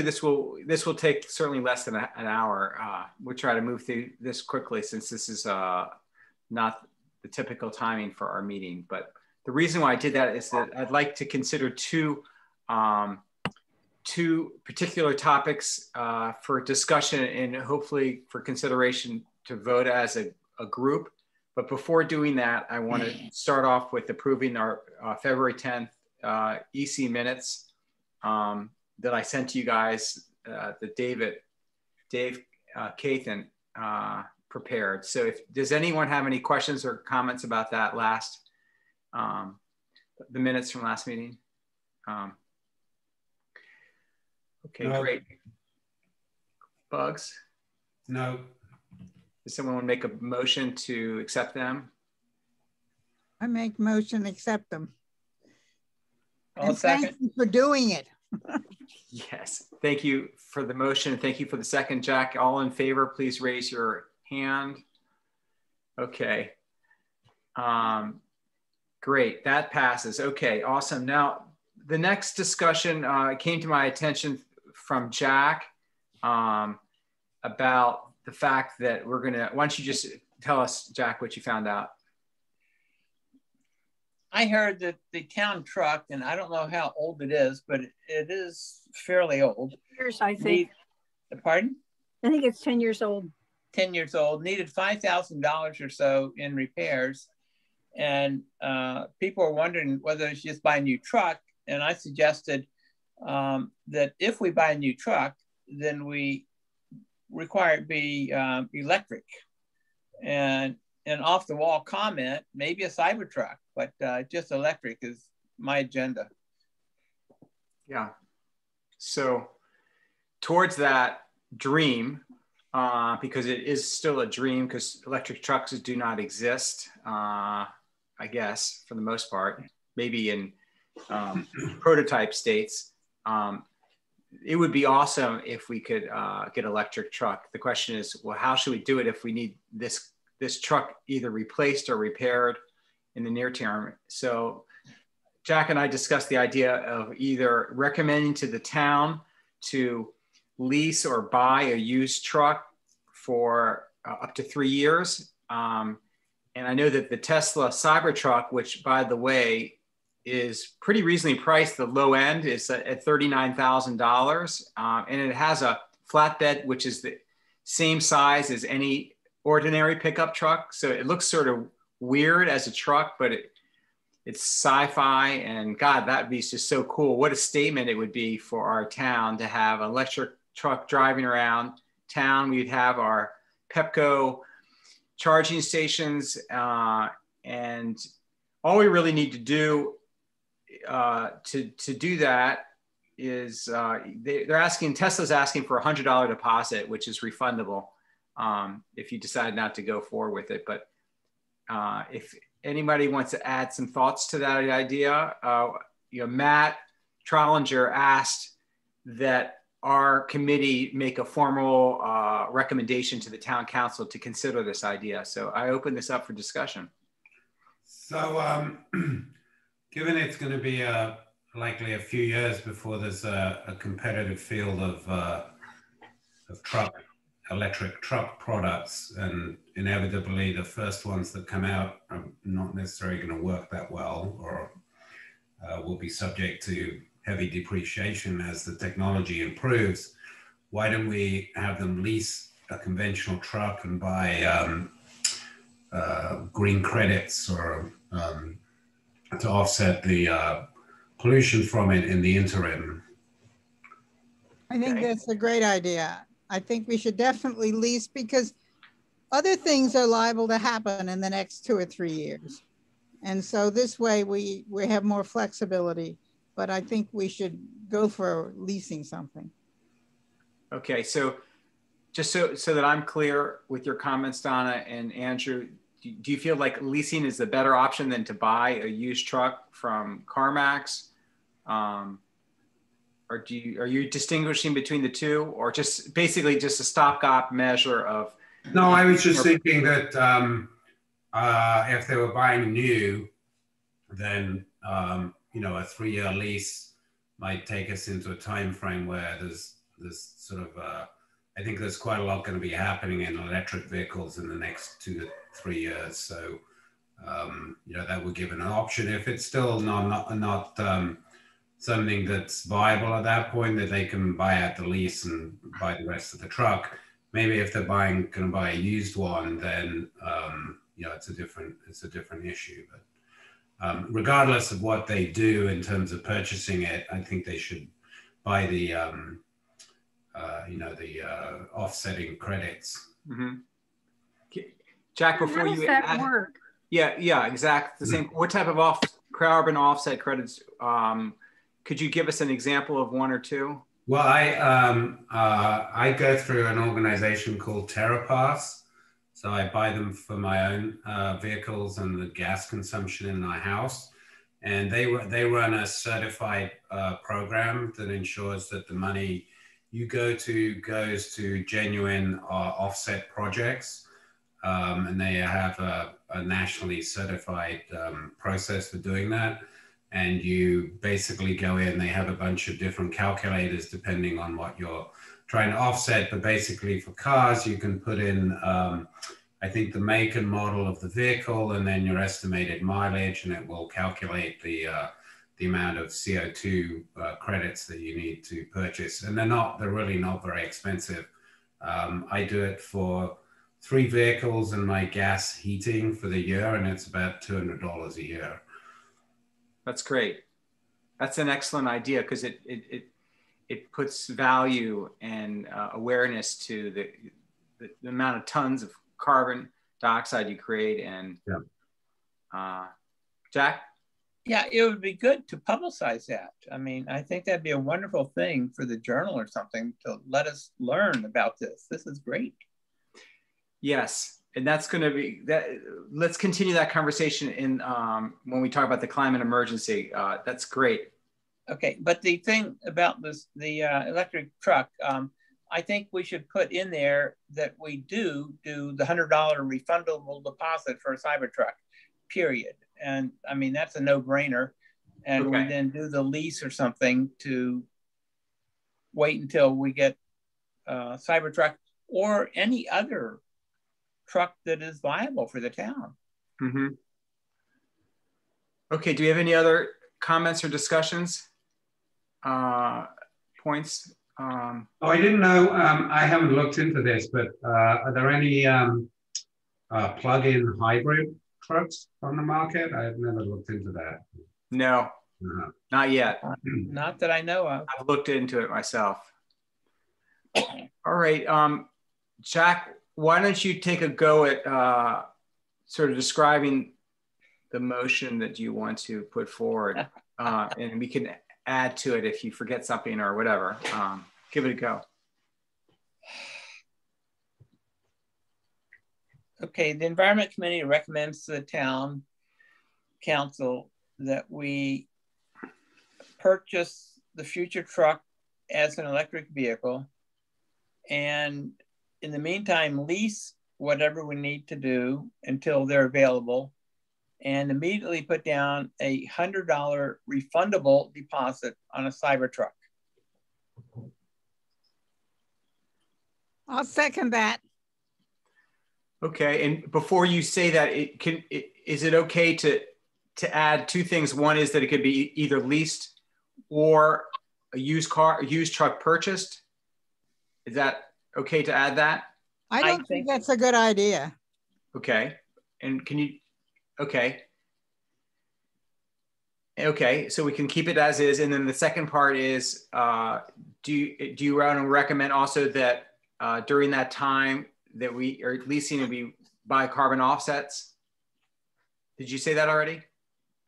this will this will take certainly less than a, an hour. Uh, we'll try to move through this quickly since this is uh, not the typical timing for our meeting. But the reason why I did that is that I'd like to consider two um, two particular topics uh, for discussion and hopefully for consideration to vote as a, a group. But before doing that, I want to start off with approving our uh, February 10th uh, EC minutes. Um, that I sent to you guys uh, that David, Dave uh, Kathan uh, prepared. So if, does anyone have any questions or comments about that last, um, the minutes from last meeting? Um, okay, no. great. Bugs? No. Does someone want to make a motion to accept them? I make motion accept them. I'll and second. Thank you for doing it. Yes. Thank you for the motion. Thank you for the second, Jack. All in favor, please raise your hand. Okay. Um, great. That passes. Okay. Awesome. Now, the next discussion uh, came to my attention from Jack um, about the fact that we're going to, why don't you just tell us, Jack, what you found out? I heard that the town truck, and I don't know how old it is, but it is fairly old. Years, I think. Need, pardon? I think it's 10 years old. 10 years old, needed $5,000 or so in repairs. And uh, people are wondering whether should just buy a new truck. And I suggested um, that if we buy a new truck, then we require it be um, electric. And an off the wall comment, maybe a Cybertruck but uh, just electric is my agenda. Yeah. So towards that dream, uh, because it is still a dream, because electric trucks do not exist, uh, I guess, for the most part, maybe in um, prototype states. Um, it would be awesome if we could uh, get electric truck. The question is, well, how should we do it if we need this this truck either replaced or repaired? in the near term. So Jack and I discussed the idea of either recommending to the town to lease or buy a used truck for uh, up to three years. Um, and I know that the Tesla Cybertruck, which by the way is pretty reasonably priced, the low end is at $39,000. Um, and it has a flatbed, which is the same size as any ordinary pickup truck. So it looks sort of weird as a truck, but it, it's sci-fi and God, that'd be just so cool. What a statement it would be for our town to have an electric truck driving around town. We'd have our Pepco charging stations, uh, and all we really need to do uh, to to do that is uh, they, are asking Tesla's asking for a hundred dollar deposit, which is refundable um, if you decide not to go forward with it. But uh, if anybody wants to add some thoughts to that idea, uh, you know, Matt Trollinger asked that our committee make a formal uh, recommendation to the town council to consider this idea. So I open this up for discussion. So um, given it's going to be uh, likely a few years before there's a, a competitive field of, uh, of truck electric truck products, and inevitably the first ones that come out are not necessarily going to work that well or uh, will be subject to heavy depreciation as the technology improves. Why don't we have them lease a conventional truck and buy um, uh, green credits or um, to offset the uh, pollution from it in the interim? I think that's a great idea. I think we should definitely lease because other things are liable to happen in the next two or three years. And so this way we, we have more flexibility, but I think we should go for leasing something. Okay, so just so, so that I'm clear with your comments, Donna and Andrew, do, you feel like leasing is the better option than to buy a used truck from CarMax? Um, or do you are you distinguishing between the two, or just basically just a stopgap measure of? No, I was just thinking that um, uh, if they were buying new, then um, you know a three-year lease might take us into a time frame where there's there's sort of uh, I think there's quite a lot going to be happening in electric vehicles in the next two to three years. So um, you know that would give an option if it's still not not, not um, something that's viable at that point that they can buy out the lease and buy the rest of the truck. Maybe if they're buying going to buy a used one, then um, you know it's a different it's a different issue. But um, regardless of what they do in terms of purchasing it, I think they should buy the um, uh, you know the uh, offsetting credits. Mm-hmm. Jack, before How does you that add, work? yeah, yeah, exactly the same. What type of off carbon offset credits? Um, could you give us an example of one or two? Well, I um, uh, I go through an organization called TerraPass. So I buy them for my own uh, vehicles and the gas consumption in my house. And they they run a certified uh, program that ensures that the money you go to goes to genuine uh, offset projects. Um, and they have a, a nationally certified um, process for doing that and you basically go in they have a bunch of different calculators depending on what you're trying to offset but basically for cars you can put in um, i think the make and model of the vehicle and then your estimated mileage and it will calculate the uh, the amount of co2 uh, credits that you need to purchase. And they're not they're really not very expensive. Um, i do it for three vehicles and my gas heating for the year and it's about $200 a year That's great. That's an excellent idea because it, it, it, it puts value and uh, awareness to the, the, the amount of tons of carbon dioxide you create. And Yeah. uh, Jack, Yeah, it would be good to publicize that. I mean, I think that'd be a wonderful thing for the journal or something to let us learn about this. This is great. yes. And that's going to be that. Let's continue that conversation in um, when we talk about the climate emergency. Uh, that's great. Okay, but the thing about this, the uh, electric truck, um, I think we should put in there that we do do the hundred dollar refundable deposit for a Cybertruck, period. And I mean that's a no brainer. And we then do the lease or something to wait until we get uh, Cybertruck or any other truck that is viable for the town. hmm Okay. Do we have any other comments or discussions? Uh, points? Um, Oh, I didn't know. Um, I haven't looked into this, but uh, are there any um, uh, plug-in hybrid trucks on the market? I've never looked into that. no, Uh-huh. not yet. Not that I know of. I've looked into it myself. All right, um, Jack, why don't you take a go at uh, sort of describing the motion that you want to put forward, uh, and we can add to it if you forget something or whatever. Um, give it a go. Okay, the Environment Committee recommends to the town council that we purchase the future truck as an electric vehicle and in the meantime lease whatever we need to do until they're available and immediately put down a hundred dollar refundable deposit on a Cybertruck. I'll second that. Okay, and before you say that, it can it, is it okay to to add two things? One is that it could be either leased or a used car, a used truck purchased. Is that okay to add that? I I don't think think- that's a good idea. Okay, and can you? Okay. Okay, so we can keep it as is, and then the second part is, uh, do you do you want to recommend also that uh, during that time that we are leasing to be buy carbon offsets? Did you say that already?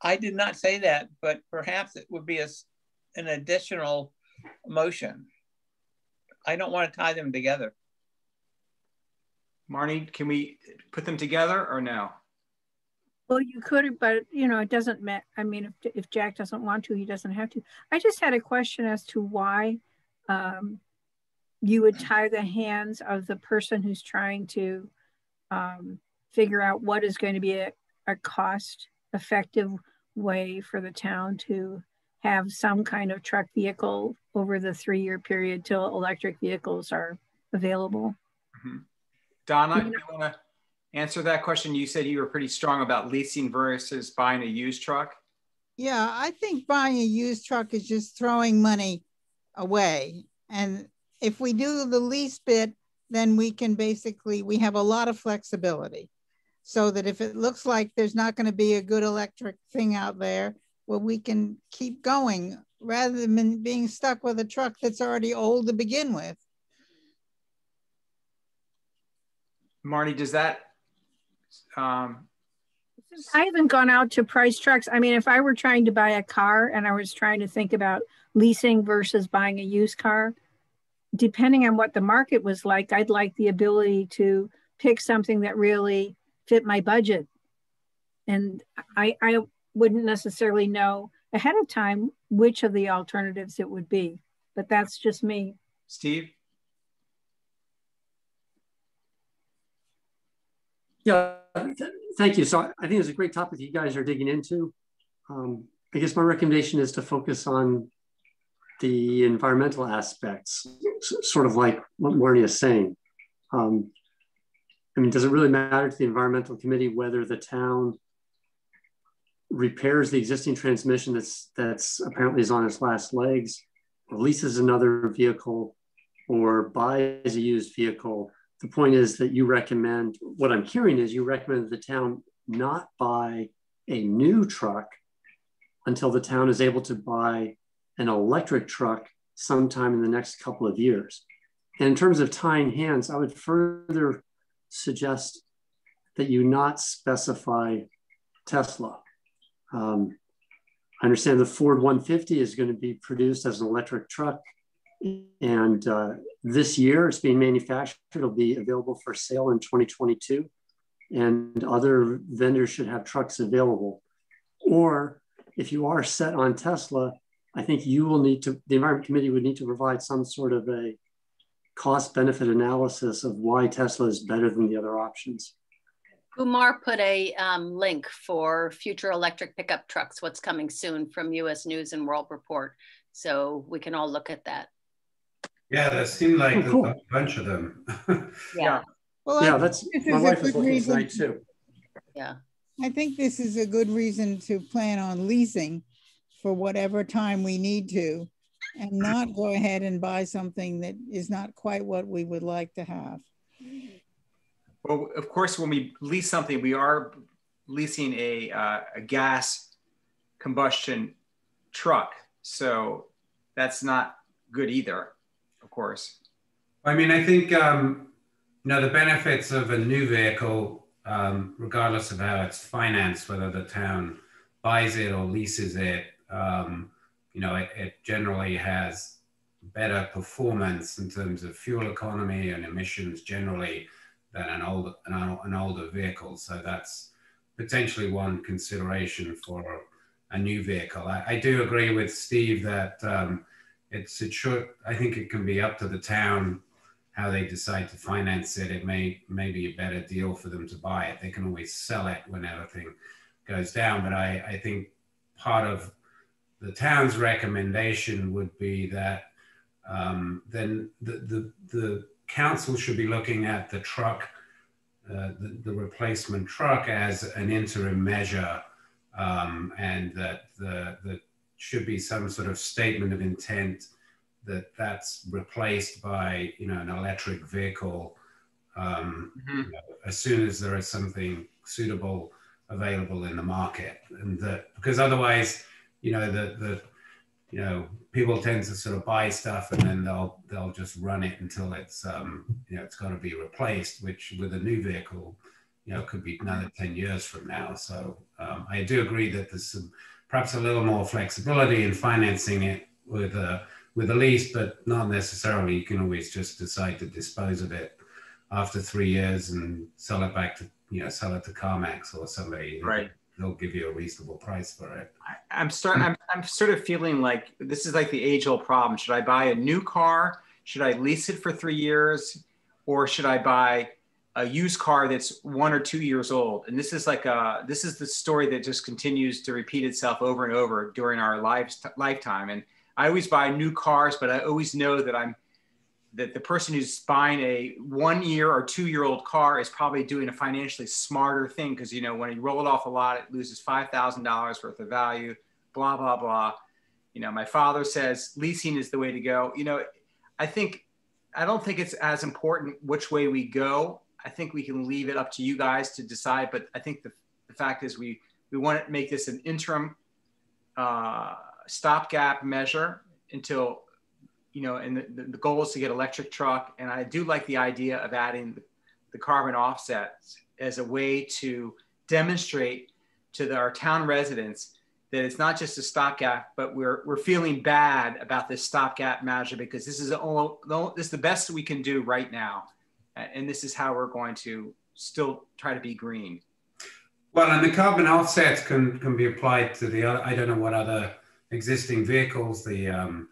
I did not say that, but perhaps it would be a, s- an additional motion. I don't want to tie them together. Marnie, can we put them together or no? Well, you could, but you know, it doesn't matter. I mean, if, if Jack doesn't want to, he doesn't have to. I just had a question as to why um, you would tie the hands of the person who's trying to um, figure out what is going to be a, a cost effective way for the town to have some kind of truck vehicle over the three year period till electric vehicles are available. Mm-hmm. Donna, you, know, you want to answer that question? You said you were pretty strong about leasing versus buying a used truck. Yeah, I think buying a used truck is just throwing money away. And if we do the lease bit, then we can basically, we have a lot of flexibility. So that if it looks like there's not going to be a good electric thing out there, well, we can keep going rather than being stuck with a truck that's already old to begin with. Marnie, does that um, I haven't gone out to price trucks. I mean, if I were trying to buy a car and I was trying to think about leasing versus buying a used car, depending on what the market was like, I'd like the ability to pick something that really fit my budget. And I, I wouldn't necessarily know ahead of time which of the alternatives it would be, but that's just me. Steve? Yeah, thank you. So I think it's a great topic you guys are digging into. Um, I guess my recommendation is to focus on the environmental aspects, sort of like what Marnie is saying. Um, I mean, does it really matter to the environmental committee whether the town repairs the existing transmission that's that's apparently is on its last legs, leases another vehicle, or buys a used vehicle the point is that you recommend, what I'm hearing is you recommend the town not buy a new truck until the town is able to buy an electric truck sometime in the next couple of years. And in terms of tying hands, I would further suggest that you not specify Tesla. Um, I understand the Ford 150 is going to be produced as an electric truck and uh, this year it's being manufactured. It'll be available for sale in 2022. And other vendors should have trucks available. Or if you are set on Tesla, I think you will need to, the Environment Committee would need to provide some sort of a cost benefit analysis of why Tesla is better than the other options. Umar put a um, link for future electric pickup trucks, what's coming soon from US News and World Report. So we can all look at that. Yeah, there seemed like oh, cool. a bunch of them. yeah. Well, yeah, that's my wife is looking reason. tonight too. Yeah. I think this is a good reason to plan on leasing for whatever time we need to and not go ahead and buy something that is not quite what we would like to have. Well, of course, when we lease something, we are leasing a, uh, a gas combustion truck. So that's not good either of course. I mean, I think um, you know the benefits of a new vehicle, um, regardless of how it's financed, whether the town buys it or leases it. Um, you know, it, it, generally has better performance in terms of fuel economy and emissions generally than an older an, an older vehicle. So that's potentially one consideration for a new vehicle. I, I do agree with Steve that um, it's it should I think it can be up to the town how they decide to finance it. It may may be a better deal for them to buy it. They can always sell it when everything goes down. But I, I think part of the town's recommendation would be that um, then the, the, the council should be looking at the truck, uh, the, the, replacement truck as an interim measure um, and that the, the should be some sort of statement of intent that that's replaced by you know an electric vehicle um, mm-hmm. you know, as soon as there is something suitable available in the market and that because otherwise you know the the you know people tend to sort of buy stuff and then they'll they'll just run it until it's um, you know it's going to be replaced which with a new vehicle you know could be another 10 years from now so um, i do agree that there's some perhaps a little more flexibility in financing it with a with a lease, but not necessarily. You can always just decide to dispose of it after three years and sell it back to you know sell it to CarMax or somebody. Right. They'll give you a reasonable price for it. I, am start. I'm, I'm sort of feeling like this is like the age old problem. Should I buy a new car? Should I lease it for three years, or should I buy a used car that's one or two years old. And this is like a, this is the story that just continues to repeat itself over and over during our lives, lifetime. And I always buy new cars, but I always know that I'm, that the person who's buying a one year or two year old car is probably doing a financially smarter thing. Cause you know, when you roll it off a lot, it loses $5,000 worth of value, blah, blah, blah. You know, my father says leasing is the way to go. You know, I think, I don't think it's as important which way we go I think we can leave it up to you guys to decide. But I think the, the fact is we, we want to make this an interim uh, stopgap measure until, you know, and the, the goal is to get electric truck. And I do like the idea of adding the, carbon offsets as a way to demonstrate to the, our town residents that it's not just a stopgap, but we're, we're feeling bad about this stopgap measure because this is, all, this is the best we can do right now and this is how we're going to still try to be green. Well, and the carbon offsets can, can be applied to the, I don't know what other existing vehicles the, um,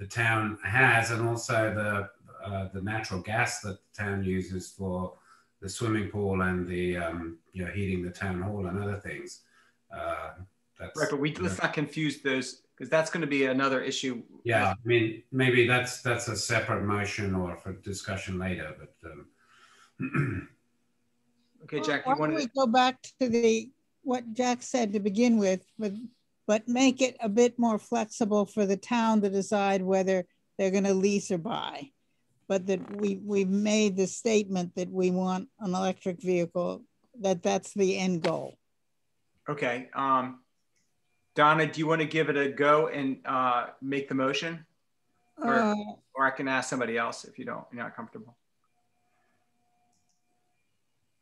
the town has, and also the, uh, the natural gas that the town uses for the swimming pool and the, um, you know, heating the town hall and other things. Uh, right, but we, let's not confuse those because that's going to be another issue. Yeah, I mean, maybe that's that's a separate motion or for discussion later. But um... okay, Jack, well, you want we go back to the what Jack said to begin with, but but make it a bit more flexible for the town to decide whether they're going to lease or buy. But that we we've made the statement that we want an electric vehicle. That that's the end goal. Okay. Um, Donna, do you want to give it a go and uh, make the motion? Or, uh, or I can ask somebody else if you don't, you're not comfortable.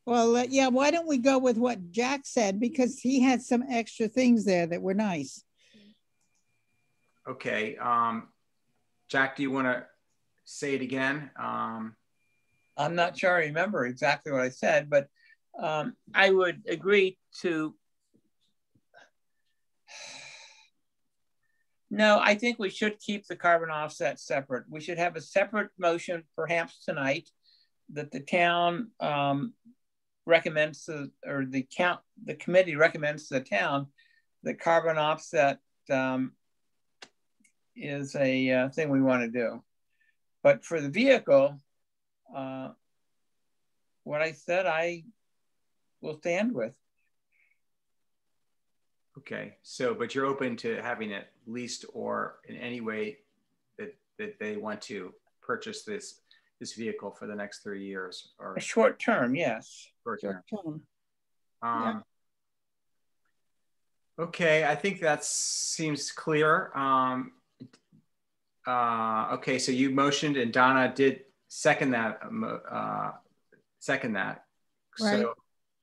Well, uh, yeah, why don't we go with what Jack said? Because he had some extra things there that were nice. Okay. Um, Jack, do you want to say it again? Um, I'm not sure I remember exactly what I said, but um, I would agree to No, I think we should keep the carbon offset separate. We should have a separate motion, perhaps tonight, that the town um, recommends to, or the count, the committee recommends to the town that carbon offset um, is a uh, thing we want to do. But for the vehicle, uh, what I said, I will stand with. Okay, so but you're open to having it leased or in any way that that they want to purchase this this vehicle for the next three years or a short term, yes. Short term. Short term. Um, yeah. Okay, I think that seems clear. Um, uh, okay, so you motioned and Donna did second that. Uh, second that. Right. So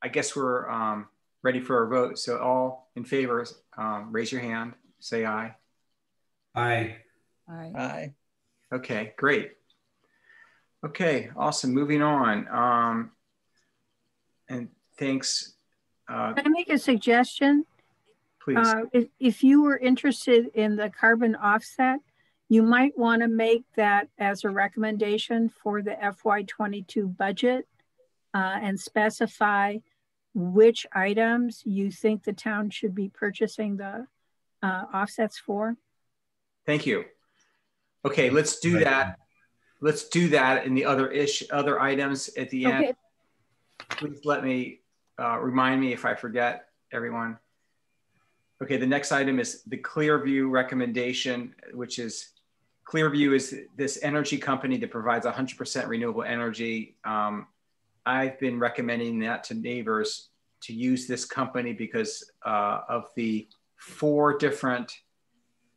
I guess we're um, ready for a vote. So all in favor, um, raise your hand, say aye. Aye. Aye. Aye. Okay, great. Okay, awesome. Moving on. Um, and thanks. Uh, Can I make a suggestion? Please. Uh, if, if you were interested in the carbon offset, you might want to make that as a recommendation for the FY22 budget uh, and specify which items you think the town should be purchasing the uh, offsets for? Thank you. Okay, let's do that. Let's do that in the other ish other items at the okay. end. Please let me uh, remind me if I forget everyone. Okay, the next item is the Clearview recommendation, which is Clearview is this energy company that provides 100% renewable energy. Um, I've been recommending that to neighbors to use this company because uh, of the four different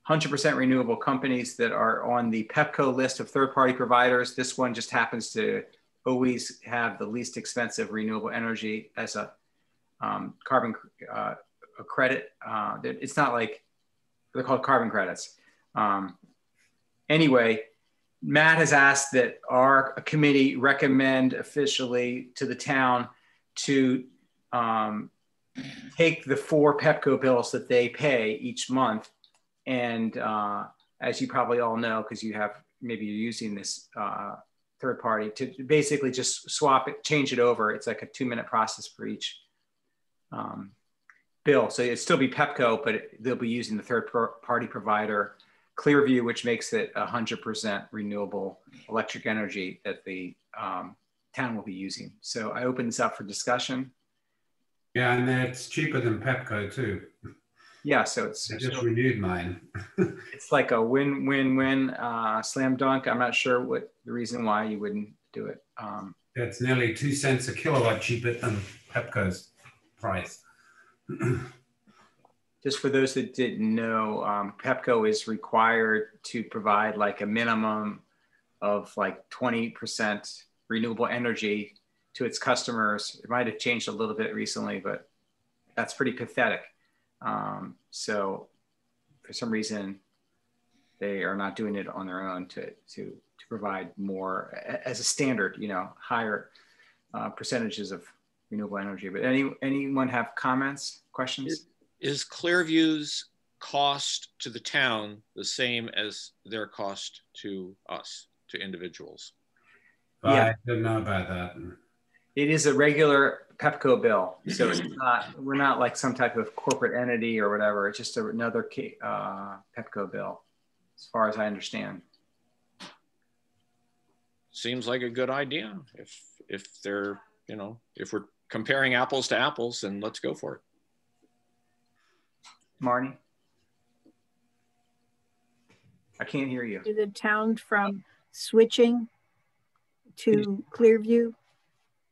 100% renewable companies that are on the PEPCO list of third party providers. This one just happens to always have the least expensive renewable energy as a um, carbon uh, a credit. Uh, it's not like they're called carbon credits. Um, anyway, Matt has asked that our committee recommend officially to the town to um, take the four Pepco bills that they pay each month. And uh, as you probably all know, because you have maybe you're using this uh, third party to basically just swap it, change it over. It's like a two minute process for each um, bill. So it'd still be Pepco, but it, they'll be using the third party provider, Clearview, which makes it 100% renewable electric energy that the um, town will be using. So I open this up for discussion. Yeah, and it's cheaper than Pepco too. Yeah, so it's I just renewed mine. it's like a win-win-win uh, slam dunk. I'm not sure what the reason why you wouldn't do it. Um, it's nearly two cents a kilowatt cheaper than Pepco's price. just for those that didn't know, um, Pepco is required to provide like a minimum of like 20% renewable energy to its customers. It might have changed a little bit recently, but that's pretty pathetic. Um, so for some reason, they are not doing it on their own to, to, to provide more as a standard, you know, higher uh, percentages of renewable energy. But any, anyone have comments, questions? Is, is Clearview's cost to the town the same as their cost to us, to individuals? Yeah. I don't know about that. It is a regular Pepco bill. So it's not, we're not like some type of corporate entity or whatever. It's just another uh, Pepco bill, as far as I understand. Seems like a good idea. If if they're, you know, if we're comparing apples to apples, then let's go for it. Marnie? I can't hear you. The town from switching to Clearview?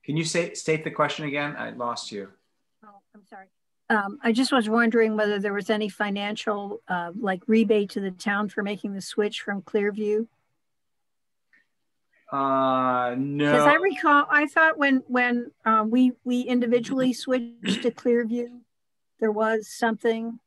Can you say state the question again? I lost you. Oh, I'm sorry. Um, I just was wondering whether there was any financial uh, like rebate to the town for making the switch from Clearview. Uh, no. Because I recall, I thought when when um, we we individually switched to Clearview, there was something.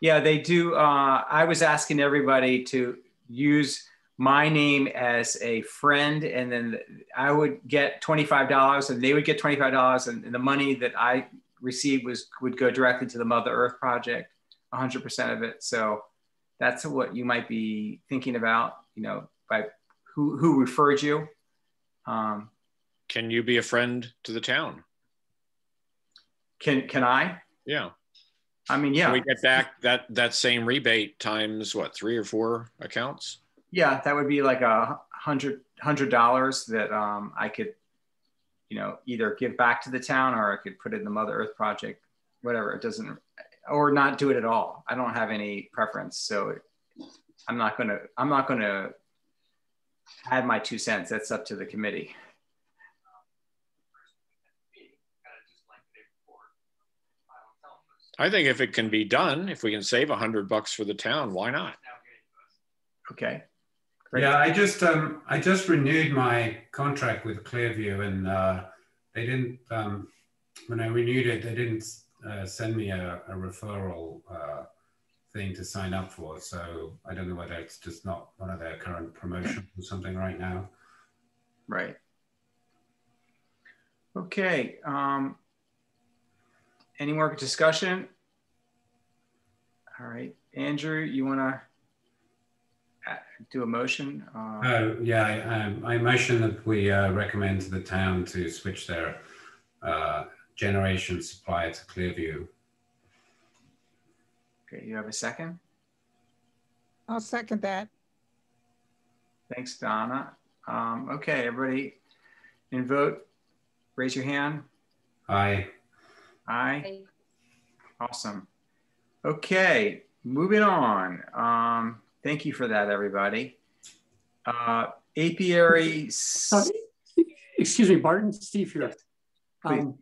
Yeah, they do. Uh, I was asking everybody to use my name as a friend and then I would get $25 and they would get $25 and, the money that I received was would go directly to the Mother Earth Project, 100% of it. So that's what you might be thinking about, you know, by who, who referred you. Um, can you be a friend to the town? Can, can I? Yeah. I mean, yeah. Can we get back that, that same rebate times what, three or four accounts? Yeah, that would be like a hundred hundred dollars that um, I could, you know, either give back to the town or I could put it in the Mother Earth Project, whatever. It doesn't, or not do it at all. I don't have any preference, so I'm not gonna I'm not gonna add my two cents. That's up to the committee. I think if it can be done, if we can save a hundred bucks for the town, why not? Okay. Great. Yeah, I just um, I just renewed my contract with Clearview, and uh, they didn't. Um, when I renewed it, they didn't uh, send me a, a referral uh, thing to sign up for. So I don't know whether it's just not one of their current promotions or something right now. Right. Okay. Um, any more discussion? All right, Andrew, you want to do a motion? Uh, oh, yeah, I, um, I motion that we uh, recommend to the town to switch their uh, generation supply to Clearview. Okay, you have a second? I'll second that. Thanks, Donna. Um, okay, everybody in vote, raise your hand. Aye. Aye. Awesome. Okay, moving on. Um, Thank you for that, everybody. Uh, apiary. Uh, excuse me, Barton, Steve here. Um,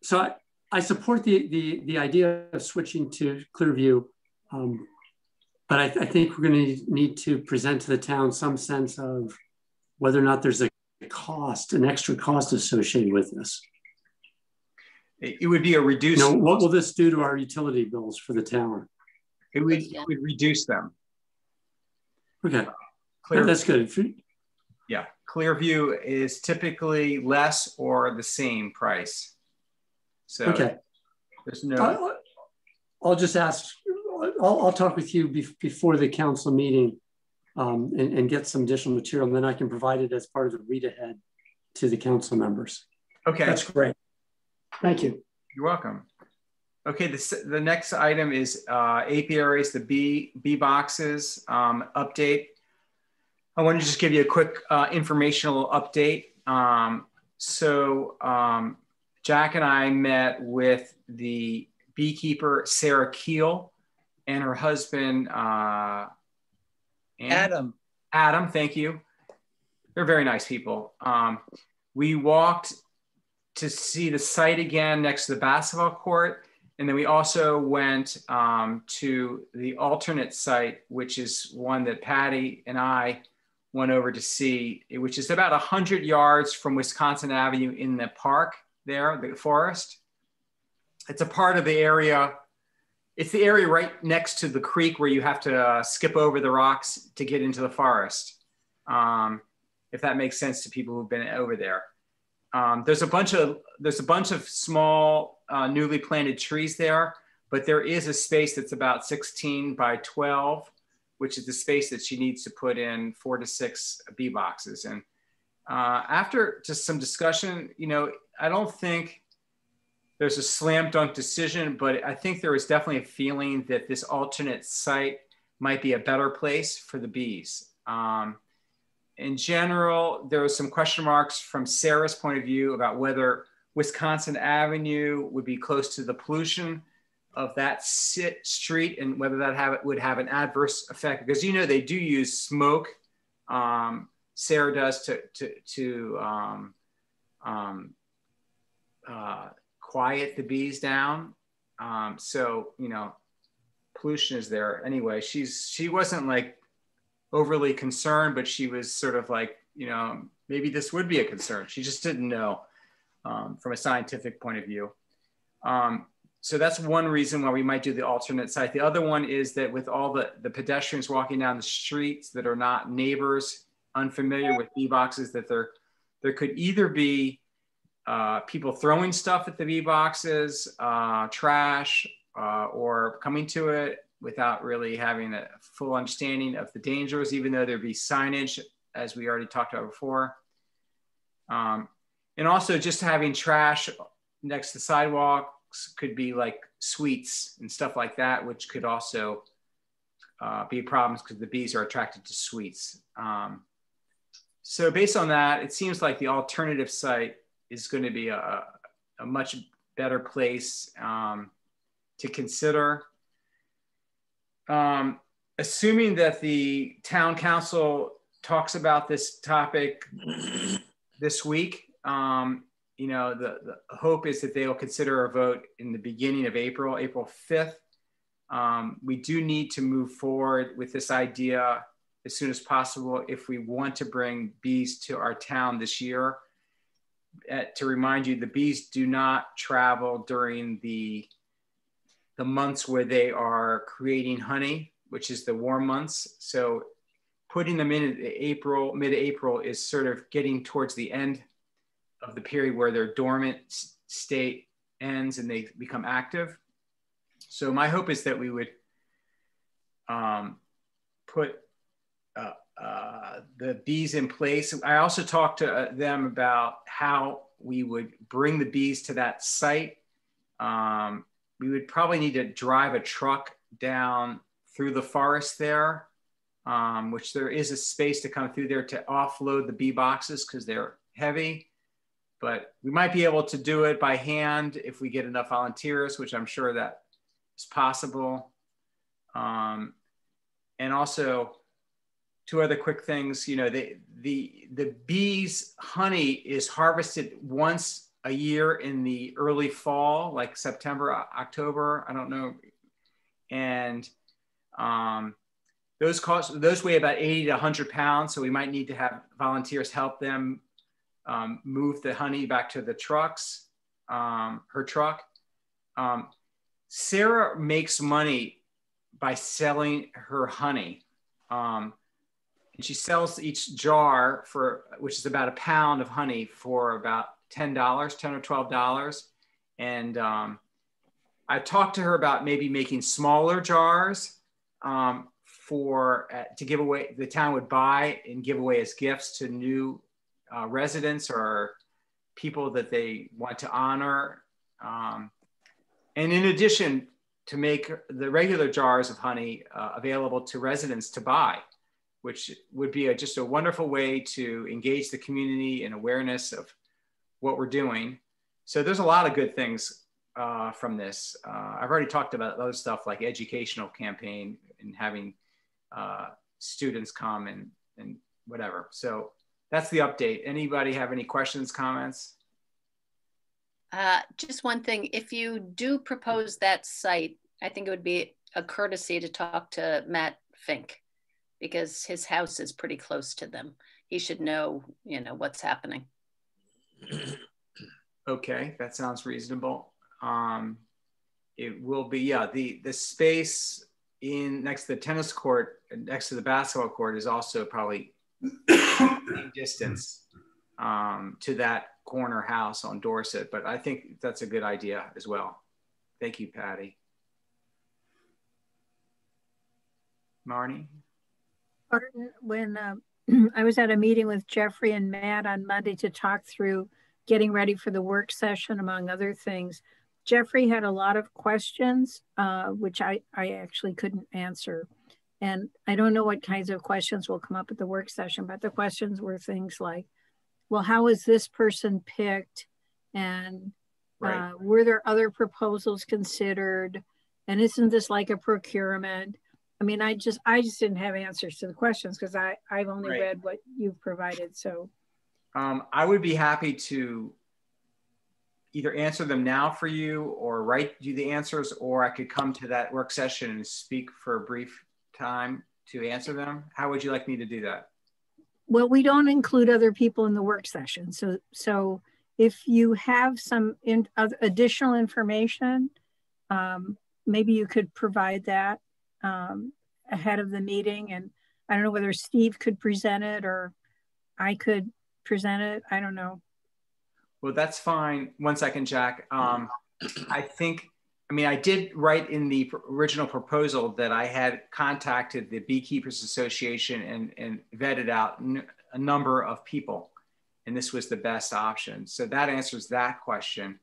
so I, I, support the, the, the idea of switching to Clearview, um, but I, I, think we're going to need to present to the town some sense of whether or not there's a cost, an extra cost associated with this. It would be a reduced. You know, what will this do to our utility bills for the town? It would, it would reduce them. Okay, Clear, that's good. Yeah, Clearview is typically less or the same price. So okay, there's no. I'll, I'll just ask. I'll, I'll, talk with you be, before the council meeting um, and, and, get some additional material. And then I can provide it as part of the read ahead to the council members. Okay. That's great. Thank you. You're welcome. Okay, the, the next item is uh, apiaries, the bee, bee boxes um, update. I want to just give you a quick uh, informational update. Um, so um, Jack and I met with the beekeeper, Sarah Keel, and her husband, uh, Adam. Adam, thank you. They're very nice people. Um, we walked to see the site again next to the basketball court. And then we also went um, to the alternate site, which is one that Patty and I went over to see, which is about 100 yards from Wisconsin Avenue in the park there, the forest. It's a part of the area. It's the area right next to the creek where you have to uh, skip over the rocks to get into the forest. Um, if that makes sense to people who've been over there. Um, there's a bunch of there's a bunch of small uh, newly planted trees there, but there is a space that's about 16 by 12, which is the space that she needs to put in four to six bee boxes. And uh, after just some discussion, you know, I don't think there's a slam dunk decision, but I think there is definitely a feeling that this alternate site might be a better place for the bees. Um, in general, there was some question marks from Sarah's point of view about whether Wisconsin Avenue would be close to the pollution of that street and whether that have, would have an adverse effect because you know they do use smoke. Um, Sarah does to to to um, um, uh, quiet the bees down. Um, so you know, pollution is there anyway. She's she wasn't like overly concerned, but she was sort of like, you know, maybe this would be a concern. She just didn't know um, from a scientific point of view. Um, so that's one reason why we might do the alternate site. The other one is that with all the, the pedestrians walking down the streets that are not neighbors, unfamiliar with bee boxes, that there, there could either be uh, people throwing stuff at the bee boxes, uh, trash, uh, or coming to it without really having a full understanding of the dangers, even though there'd be signage, as we already talked about before. Um, and also just having trash next to sidewalks could be like sweets and stuff like that, which could also uh, be problems because the bees are attracted to sweets. Um, so based on that, it seems like the alternative site is going to be a, a much better place um, to consider. Um, assuming that the town council talks about this topic this week, um, you know, the, the hope is that they will consider a vote in the beginning of April, April 5th. Um, we do need to move forward with this idea as soon as possible if we want to bring bees to our town this year. Uh, to remind you, the bees do not travel during the the months where they are creating honey, which is the warm months. So putting them in April, mid-April is sort of getting towards the end of the period where their dormant state ends and they become active. So my hope is that we would um, put uh, uh, the bees in place. I also talked to uh, them about how we would bring the bees to that site. Um, we would probably need to drive a truck down through the forest there, um, which there is a space to come through there to offload the bee boxes because they're heavy. But we might be able to do it by hand if we get enough volunteers, which I'm sure that is possible. Um, and also, two other quick things. You know, the the the bees' honey is harvested once a year in the early fall, like September, October. I don't know. And um, those cost those weigh about 80 to 100 pounds. So we might need to have volunteers help them um, move the honey back to the trucks, um, her truck. Um, Sarah makes money by selling her honey. Um, and she sells each jar for, which is about a pound of honey for about $10, 10 or $12. And um, I talked to her about maybe making smaller jars um, for uh, to give away the town would buy and give away as gifts to new uh, residents or people that they want to honor. Um, and in addition, to make the regular jars of honey uh, available to residents to buy, which would be a, just a wonderful way to engage the community in awareness of what we're doing. So there's a lot of good things uh, from this. Uh, I've already talked about other stuff like educational campaign and having uh, students come and, and whatever. So that's the update. Anybody have any questions, comments? Uh, just one thing, if you do propose that site, I think it would be a courtesy to talk to Matt Fink because his house is pretty close to them. He should know, you know, what's happening. Okay, that sounds reasonable. Um, it will be, yeah, the, the space in next to the tennis court, next to the basketball court is also probably distance um, to that corner house on Dorset, but I think that's a good idea as well. Thank you, Patty. Marnie? When uh, I was at a meeting with Jeffrey and Matt on Monday to talk through getting ready for the work session, among other things, Jeffrey had a lot of questions, uh, which I, I actually couldn't answer. And I don't know what kinds of questions will come up at the work session, but the questions were things like, well, how was this person picked? And right. uh, were there other proposals considered? And isn't this like a procurement? I mean, I just I just didn't have answers to the questions because I I've only right. read what you've provided. So um, I would be happy to either answer them now for you or write you the answers, or I could come to that work session and speak for a brief time to answer them. How would you like me to do that? Well, we don't include other people in the work session. So, so if you have some in, uh, additional information, um, maybe you could provide that um, ahead of the meeting. And I don't know whether Steve could present it or I could present it. I don't know. Well, that's fine. One second, Jack. Um, I think, I mean, I did write in the original proposal that I had contacted the Beekeepers Association and, and vetted out a number of people, and this was the best option. So that answers that question.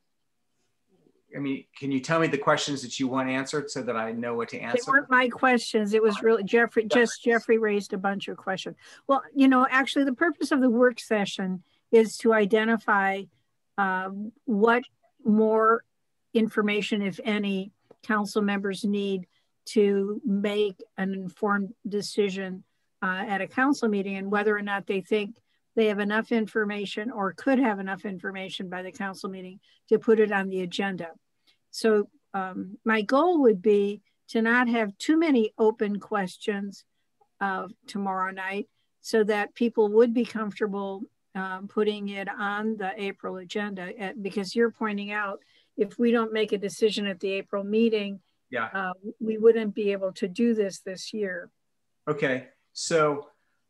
I mean, can you tell me the questions that you want answered so that I know what to answer? They weren't my questions. It was really Jeffrey, just Jeffrey raised a bunch of questions. Well, you know, actually the purpose of the work session is to identify uh, what more information, if any, council members need to make an informed decision uh, at a council meeting and whether or not they think they have enough information or could have enough information by the council meeting to put it on the agenda. So um, my goal would be to not have too many open questions uh, tomorrow night so that people would be comfortable um, putting it on the April agenda at, because you're pointing out if we don't make a decision at the April meeting, yeah, uh, we wouldn't be able to do this this year. Okay, so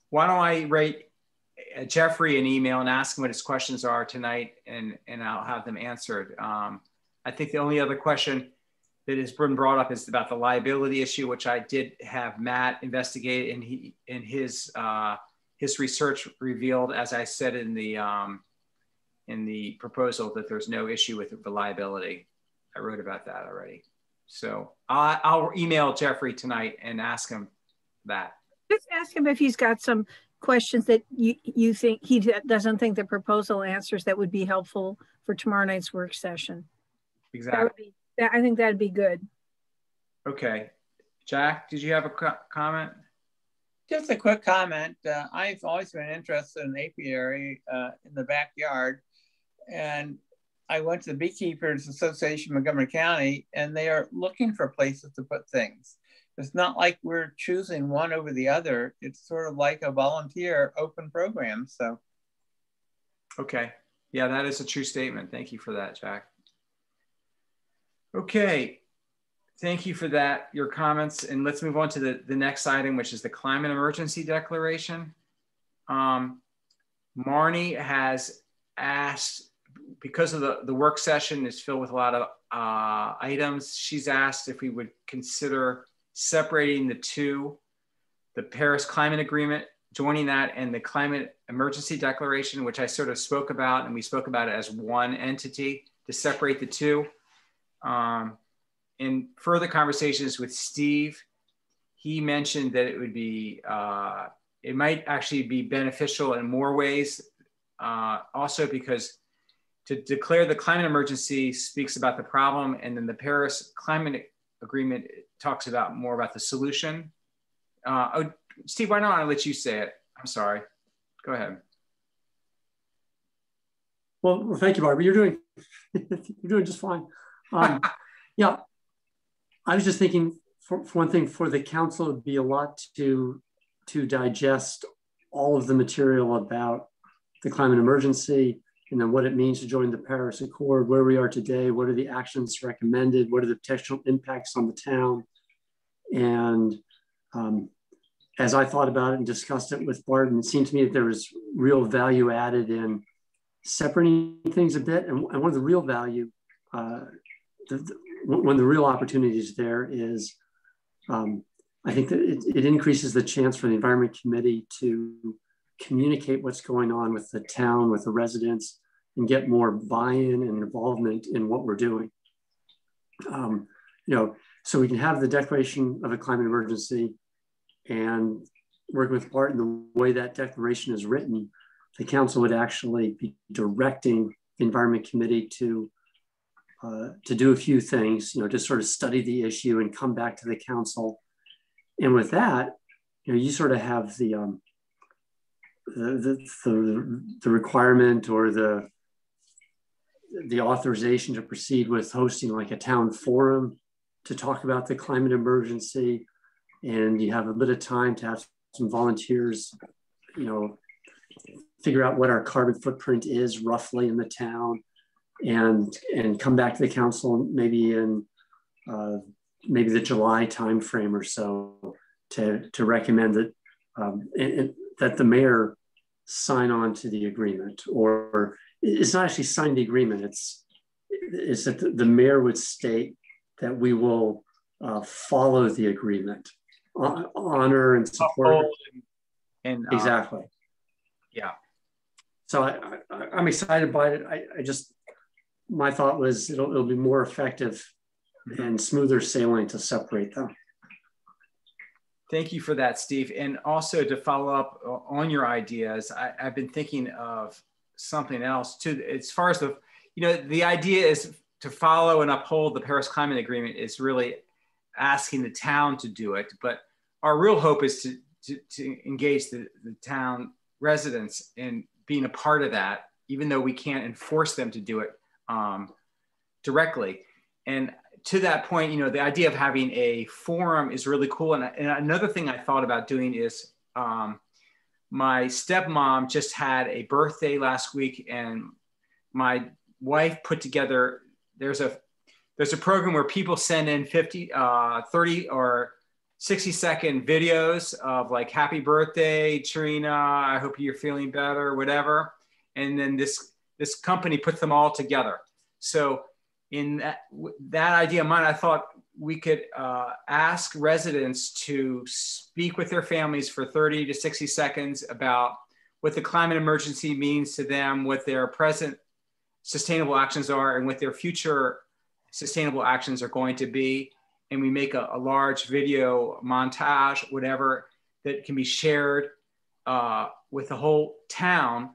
why don't I write uh, Jeffrey an email and ask him what his questions are tonight, and and I'll have them answered. Um, I think the only other question that has been brought up is about the liability issue, which I did have Matt investigate, and he in his uh, his research revealed, as I said in the um, in the proposal, that there's no issue with the liability. I wrote about that already. So I'll, I'll email Jeffrey tonight and ask him that. Just ask him if he's got some questions that you, you think he doesn't think the proposal answers that would be helpful for tomorrow night's work session. Exactly. Be, I think that'd be good. Okay. Jack, did you have a co comment? Just a quick comment. Uh, I've always been interested in apiary uh, in the backyard. And I went to the Beekeepers Association Montgomery County, and they are looking for places to put things it's not like we're choosing one over the other. It's sort of like a volunteer open program. So, okay. Yeah, that is a true statement. Thank you for that, Jack. Okay. Thank you for that, your comments. And let's move on to the, the next item, which is the climate emergency declaration. Um, Marnie has asked, because of the, the work session is filled with a lot of uh, items, she's asked if we would consider separating the two the Paris Climate Agreement, joining that and the Climate Emergency Declaration, which I sort of spoke about, and we spoke about it as one entity to separate the two. Um, in further conversations with Steve, he mentioned that it would be, uh, it might actually be beneficial in more ways. Uh, also because to declare the climate emergency speaks about the problem and then the Paris Climate Agreement talks about more about the solution. Uh, oh, Steve, why don't I let you say it? I'm sorry. Go ahead. Well, well thank you, Barton. You're doing you're doing just fine. Um, yeah, I was just thinking, for, for one thing, for the council, it'd be a lot to to digest all of the material about the climate emergency and then what it means to join the Paris Accord, where we are today, what are the actions recommended, what are the potential impacts on the town, and um, as I thought about it and discussed it with Barton, it seemed to me that there was real value added in separating things a bit. And, and one of the real value, uh, the, the, one of the real opportunities there is, um, I think that it, it, increases the chance for the Environment Committee to communicate what's going on with the town, with the residents, and get more buy-in and involvement in what we're doing. Um, you know, so we can have the declaration of a climate emergency and working with Barton, the way that declaration is written, the council would actually be directing the environment committee to uh, to do a few things, you know, to sort of study the issue and come back to the council. And with that, you know, you sort of have the um, the, the, the requirement or the the authorization to proceed with hosting like a town forum to talk about the climate emergency. And you have a bit of time to have some volunteers, you know, figure out what our carbon footprint is roughly in the town and and come back to the council maybe in uh, maybe the July timeframe or so to, to recommend that um, that the mayor sign on to the agreement or it's not actually sign the agreement it's it's that the mayor would state that we will uh, follow the agreement honor and support. And, uh, exactly. Yeah. So I, I, am excited by it. I, I, just, my thought was it'll, it'll be more effective and smoother sailing to separate them. Thank you for that, Steve. And also to follow up on your ideas, I, have been thinking of something else too. As far as the, you know, the idea is to follow and uphold the Paris Climate Agreement is really asking the town to do it. But our real hope is to, to, to engage the, the town residents in being a part of that, even though we can't enforce them to do it um, directly. And to that point, you know, the idea of having a forum is really cool. And, and another thing I thought about doing is um, my stepmom just had a birthday last week, and my wife put together. There's a there's a program where people send in 50, uh, 30 or 60 second videos of like happy birthday trina i hope you're feeling better whatever and then this this company puts them all together so in that, that idea of mine i thought we could uh, ask residents to speak with their families for 30 to 60 seconds about what the climate emergency means to them what their present sustainable actions are and what their future sustainable actions are going to be and we make a, a large video montage, whatever, that can be shared uh, with the whole town.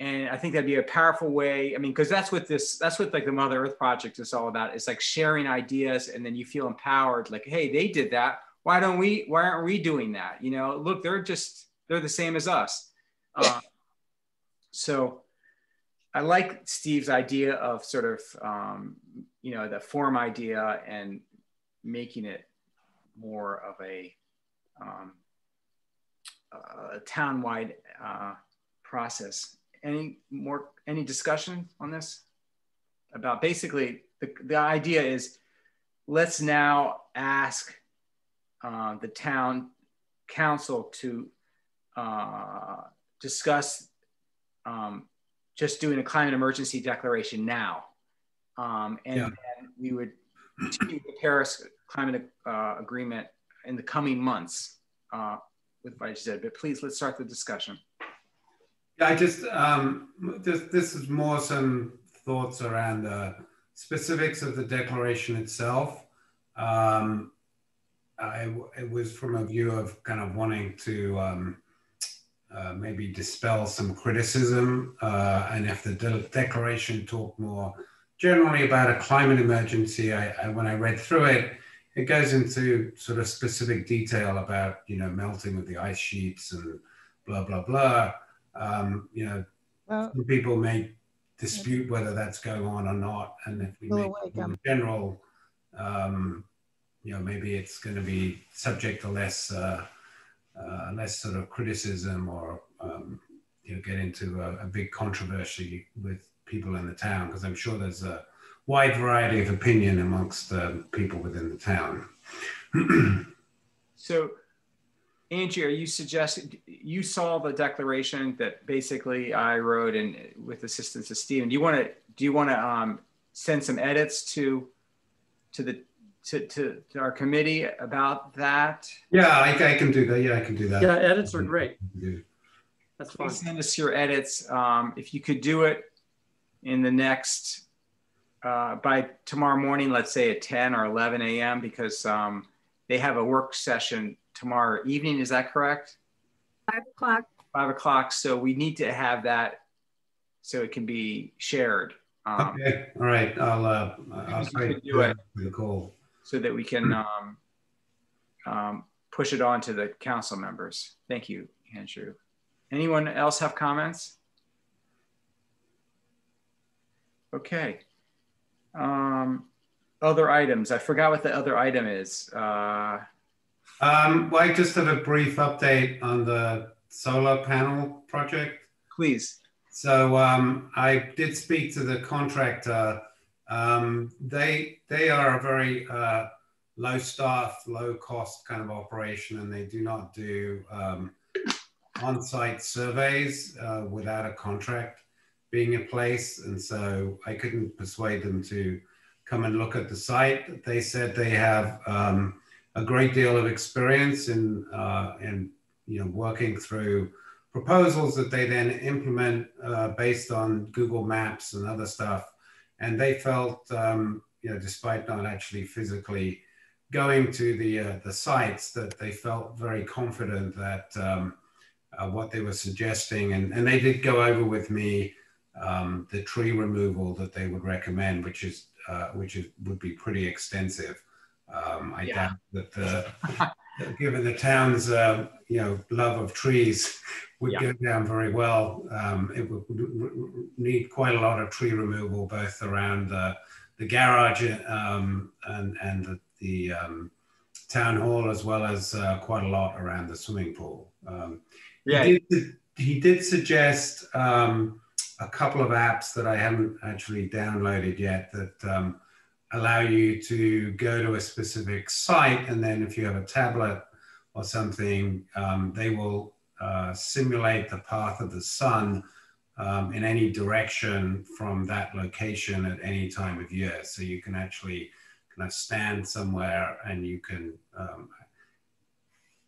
And I think that'd be a powerful way. I mean, because that's what this, that's what like the Mother Earth Project is all about. It's like sharing ideas, and then you feel empowered. Like, hey, they did that. Why don't we? Why aren't we doing that? You know, look, they're just they're the same as us. Uh, so, I like Steve's idea of sort of um, you know the form idea and making it more of a, um, a town-wide uh, process. Any more, any discussion on this? About basically, the, the idea is let's now ask uh, the town council to uh, discuss um, just doing a climate emergency declaration now. Um, and, yeah. we would continue the Paris climate uh, agreement in the coming months uh, with what you said, but please let's start the discussion. Yeah, I just um, this this is more some thoughts around the specifics of the declaration itself. Um, I, it was from a view of kind of wanting to um, uh, maybe dispel some criticism, uh, and if the de declaration talked more generally about a climate emergency, I, I, when I read through it, it goes into sort of specific detail about you know melting of the ice sheets and blah blah blah. Um, you know, well, some people may dispute whether that's going on or not, and if we make in general, um, you know, maybe it's going to be subject to less uh, uh, less sort of criticism or um, you know get into a, a big controversy with people in the town because I'm sure there's a wide variety of opinion amongst uh, people within the town. so, Angie, are you suggesting you saw the declaration that basically I wrote and with assistance of Stephen? Do you want to do you want to um, send some edits to to the to, to, to, our committee about that? Yeah, I, I, can do that. Yeah, I can do that. Yeah, edits are great. That's fine. Please send us your edits. Um, if you could do it in the next uh, by tomorrow morning, let's say at 10 or 11 a.m., because um, they have a work session tomorrow evening. Is that correct? Five o'clock. Five o'clock. So we need to have that so it can be shared. Um, okay. All right. I'll, uh, I'll try to do it. Cool. So that we can um, um, push it on to the council members. Thank you, Andrew. Anyone else have comments? Okay. Um, other items. I forgot what the other item is. Uh, um, well, I just have a brief update on the solar panel project. Please. So um, I did speak to the contractor. Um, they they are a very uh, low staff, low cost kind of operation, and they do not do um, on-site surveys uh, without a contract being in place. And so I couldn't persuade them to come and look at the site. They said they have um, a great deal of experience in, uh, in you know, working through proposals that they then implement uh, based on Google Maps and other stuff. And they felt, um, you know, despite not actually physically going to the uh, the sites, that they felt very confident that um, uh, what they were suggesting, and, and they did go over with me um, the tree removal that they would recommend, which is uh, which is, would be pretty extensive. Um, I yeah. doubt that the, given the town's uh, you know love of trees would yeah. go down very well. Um, it would, need quite a lot of tree removal, both around the, the garage um, and and the, the um, town hall, as well as uh, quite a lot around the swimming pool. Um, yeah, he did, he did suggest. Um, a couple of apps that I haven't actually downloaded yet that um, allow you to go to a specific site. And then if you have a tablet or something, um, they will uh, simulate the path of the sun um, in any direction from that location at any time of year. So you can actually kind of stand somewhere and you can um,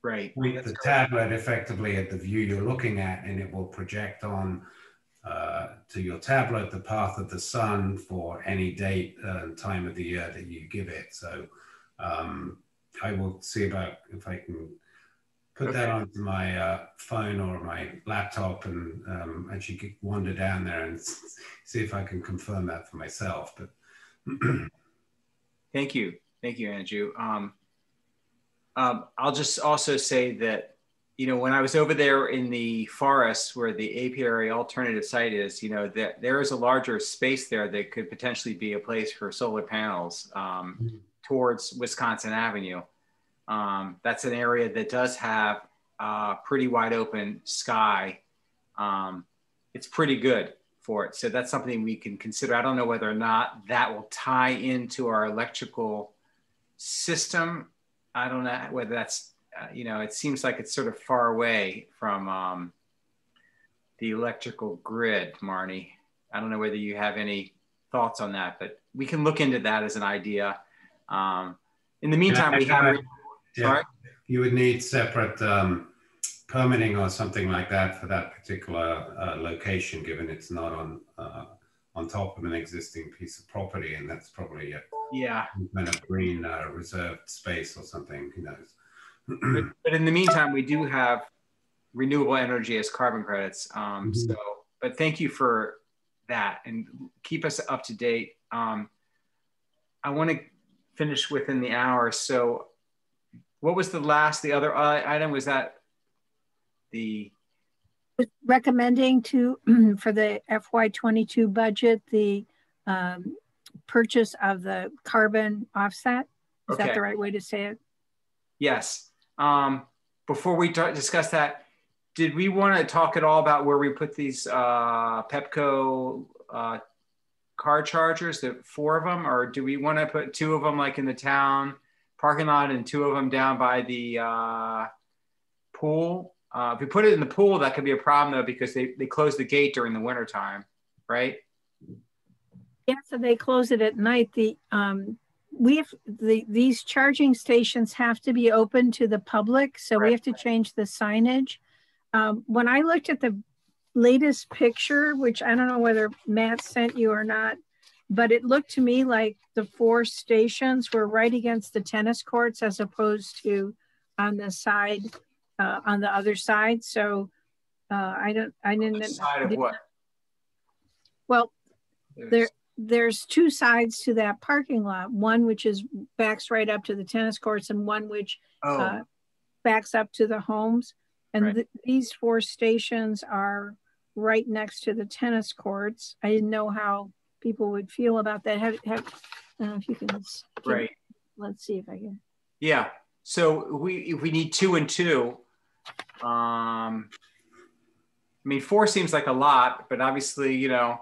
right. point the tablet effectively at the view you're looking at and it will project on uh, to your tablet the path of the sun for any date and time of the year that you give it. So um, I will see about if I can put okay. that onto my uh, phone or my laptop and um, actually wander down there and see if I can confirm that for myself. But thank you, thank you, Andrew. Um, um, I'll just also say that you know, when I was over there in the forest where the apiary alternative site is, you know, that there is a larger space there that could potentially be a place for solar panels um, mm-hmm. towards Wisconsin Avenue. Um, that's an area that does have a pretty wide open sky. Um, it's pretty good for it. So that's something we can consider. I don't know whether or not that will tie into our electrical system. I don't know whether that's uh, you know, it seems like it's sort of far away from um, the electrical grid, Marnie. I don't know whether you have any thoughts on that, but we can look into that as an idea. Um, in the meantime, we have. Yeah, you would need separate um, permitting or something like that for that particular uh, location, given it's not on uh, on top of an existing piece of property, and that's probably a Yeah. kind of green uh, reserved space or something. Who knows? But, but in the meantime, we do have renewable energy as carbon credits. Um, Mhm. So, but thank you for that and keep us up to date. Um, I want to finish within the hour. So, what was the last, the other uh, item? Was that the, recommending to for the FY22 budget the um, purchase of the carbon offset. Is Okay. that the right way to say it? yes. Um, before we discuss that, did we want to talk at all about where we put these uh, Pepco uh, car chargers, the four of them, or do we want to put two of them like in the town parking lot and two of them down by the uh, pool? Uh, if we put it in the pool, that could be a problem though because they, they close the gate during the winter time, right? Yeah, so they close it at night. The um, we have the these charging stations have to be open to the public, so Right. we have to change the signage. Um, when I looked at the latest picture, which I don't know whether Matt sent you or not, but it looked to me like the four stations were right against the tennis courts as opposed to on the side, uh, on the other side. So uh, I don't, I didn't. Side of did what? Well, there, there's two sides to that parking lot. One which is backs right up to the tennis courts, and one which Oh, uh, backs up to the homes. And Right. th- these four stations are right next to the tennis courts. I didn't know how people would feel about that. Have, have I don't know if you can. right. Let's see if I can. Yeah. So we we need two and two. Um, I mean, four seems like a lot, but obviously, you know,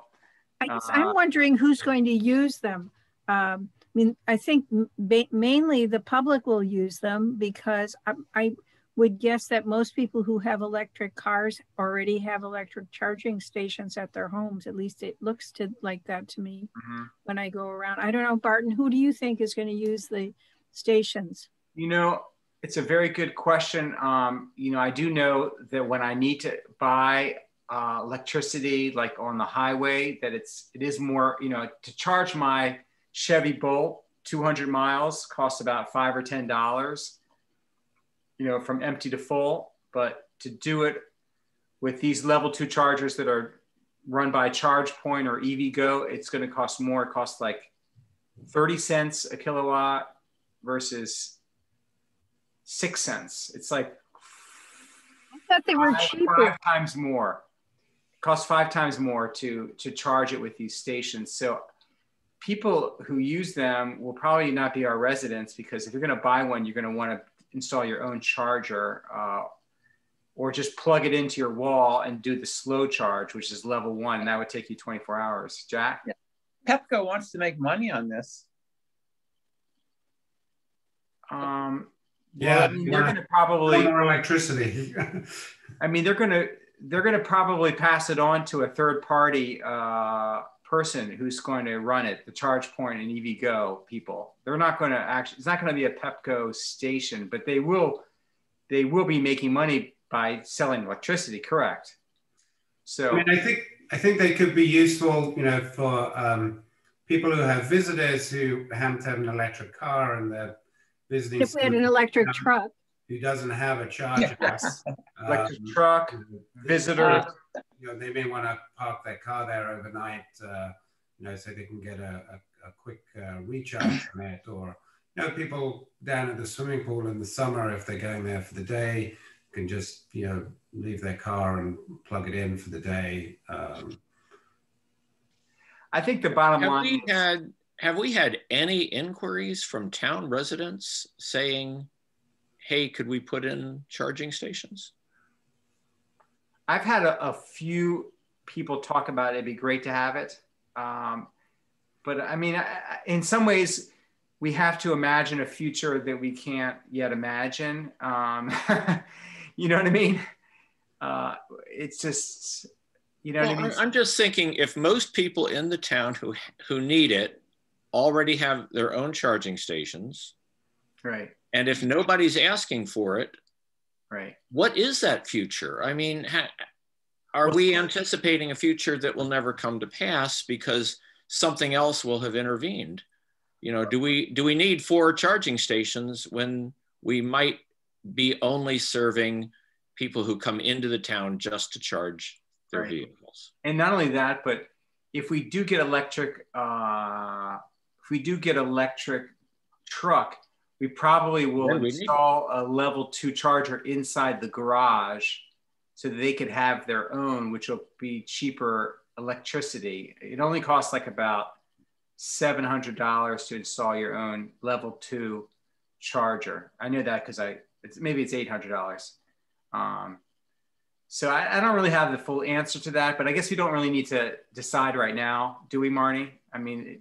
I guess Uh, I'm wondering who's going to use them. Um, I mean, I think ba- mainly the public will use them because I, I would guess that most people who have electric cars already have electric charging stations at their homes. At least it looks to like that to me mhm. when I go around. I don't know, Barton, who do you think is going to use the stations? you know, it's a very good question. Um, you know, I do know that when I need to buy uh, electricity, like on the highway, that it's it is more. You know, to charge my Chevy Bolt 200 miles costs about five or ten dollars. You know, from empty to full, but to do it with these level two chargers that are run by ChargePoint or EVgo, it's going to cost more. It costs like 30 cents a kilowatt versus six cents. It's like I thought they were five, cheaper. five times more. It costs five times more to to charge it with these stations. So people who use them will probably not be our residents because if you're going to buy one, you're going to want to install your own charger. Uh, or just plug it into your wall and do the slow charge, which is level one, and that would take you 24 hours. Jack? Pepco wants to make money on this. Um, well, Yeah, I mean, they're going to probably. More electricity. I mean, they're gonna they're gonna probably pass it on to a third party uh, person who's going to run it, the ChargePoint and EVgo people. They're not going to actually. It's not going to be a Pepco station, but they will they will be making money by selling electricity. Correct. So I mean, I think I think they could be useful, you know, for um, people who have visitors who happen to have an electric car and they're visiting If we had an someone electric truck, who doesn't have a charger. yes, electric um, truck visitor. you know, they may want to park their car there overnight, uh, you know, so they can get a, a, a quick uh, recharge from it. Or, you know, people down at the swimming pool in the summer, if they're going there for the day, can just, you know, leave their car and plug it in for the day. Um, I think the bottom Have line. we had have we had any inquiries from town residents saying, "Hey, could we put in charging stations?" I've had a, a few people talk about it. it'd be great to have it. Um, but I mean, I, in some ways, we have to imagine a future that we can't yet imagine. Um, you know what I mean? Uh, it's just, you know Well, what I mean? I'm just thinking if most people in the town who who need it already have their own charging stations, right. And if nobody's asking for it, Right. What is that future? I mean, ha- are we anticipating a future that will never come to pass because something else will have intervened? You know, do we do we need four charging stations when we might be only serving people who come into the town just to charge their Right. vehicles? And not only that, but if we do get electric, uh, if we do get electric truck, we probably will Yeah, we need- install a level two charger inside the garage so they could have their own, which will be cheaper electricity. It only costs like about $700 to install your own level two charger. I know that because I, it's, maybe it's $800. Um, so I, I don't really have the full answer to that, but I guess we don't really need to decide right now, do we, Marnie? I mean,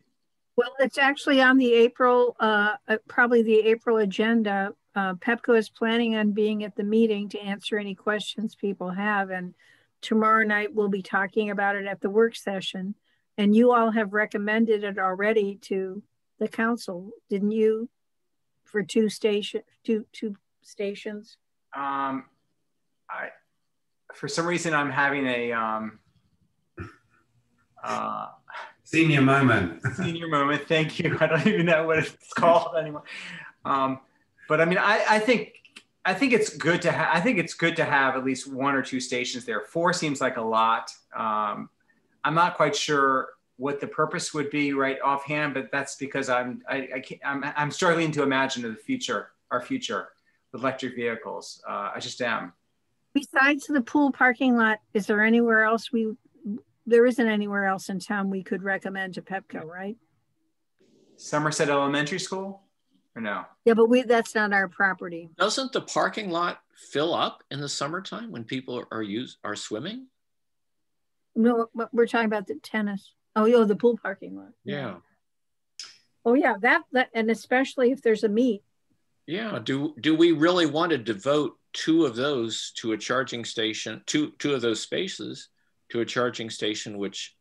Well, it's actually on the April, uh, uh, probably the April agenda. Uh, Pepco is planning on being at the meeting to answer any questions people have. And tomorrow night we'll be talking about it at the work session. And you all have recommended it already to the council, didn't you? For two station, two, two stations? um, I, for some reason, I'm having a um, uh, Senior moment. senior moment. Thank you. I don't even know what it's called anymore. Um, but I mean, I, I think I think it's good to have. I think it's good to have at least one or two stations there. Four seems like a lot. Um, I'm not quite sure what the purpose would be right offhand, but that's because I'm I, I can't, I'm I'm struggling to imagine the future, our future with electric vehicles. Uh, I just am. Besides the pool parking lot, is there anywhere else we, there isn't anywhere else in town we could recommend to Pepco, right? Somerset Elementary School, or no? Yeah, but we, that's not our property. Doesn't the parking lot fill up in the summertime when people are use are swimming? No, but we're talking about the tennis. Oh, yeah, the pool parking lot. Yeah. Oh, yeah, that, that, and especially if there's a meet. Yeah. Do do we really want to devote two of those to a charging station, two two of those spaces to a charging station which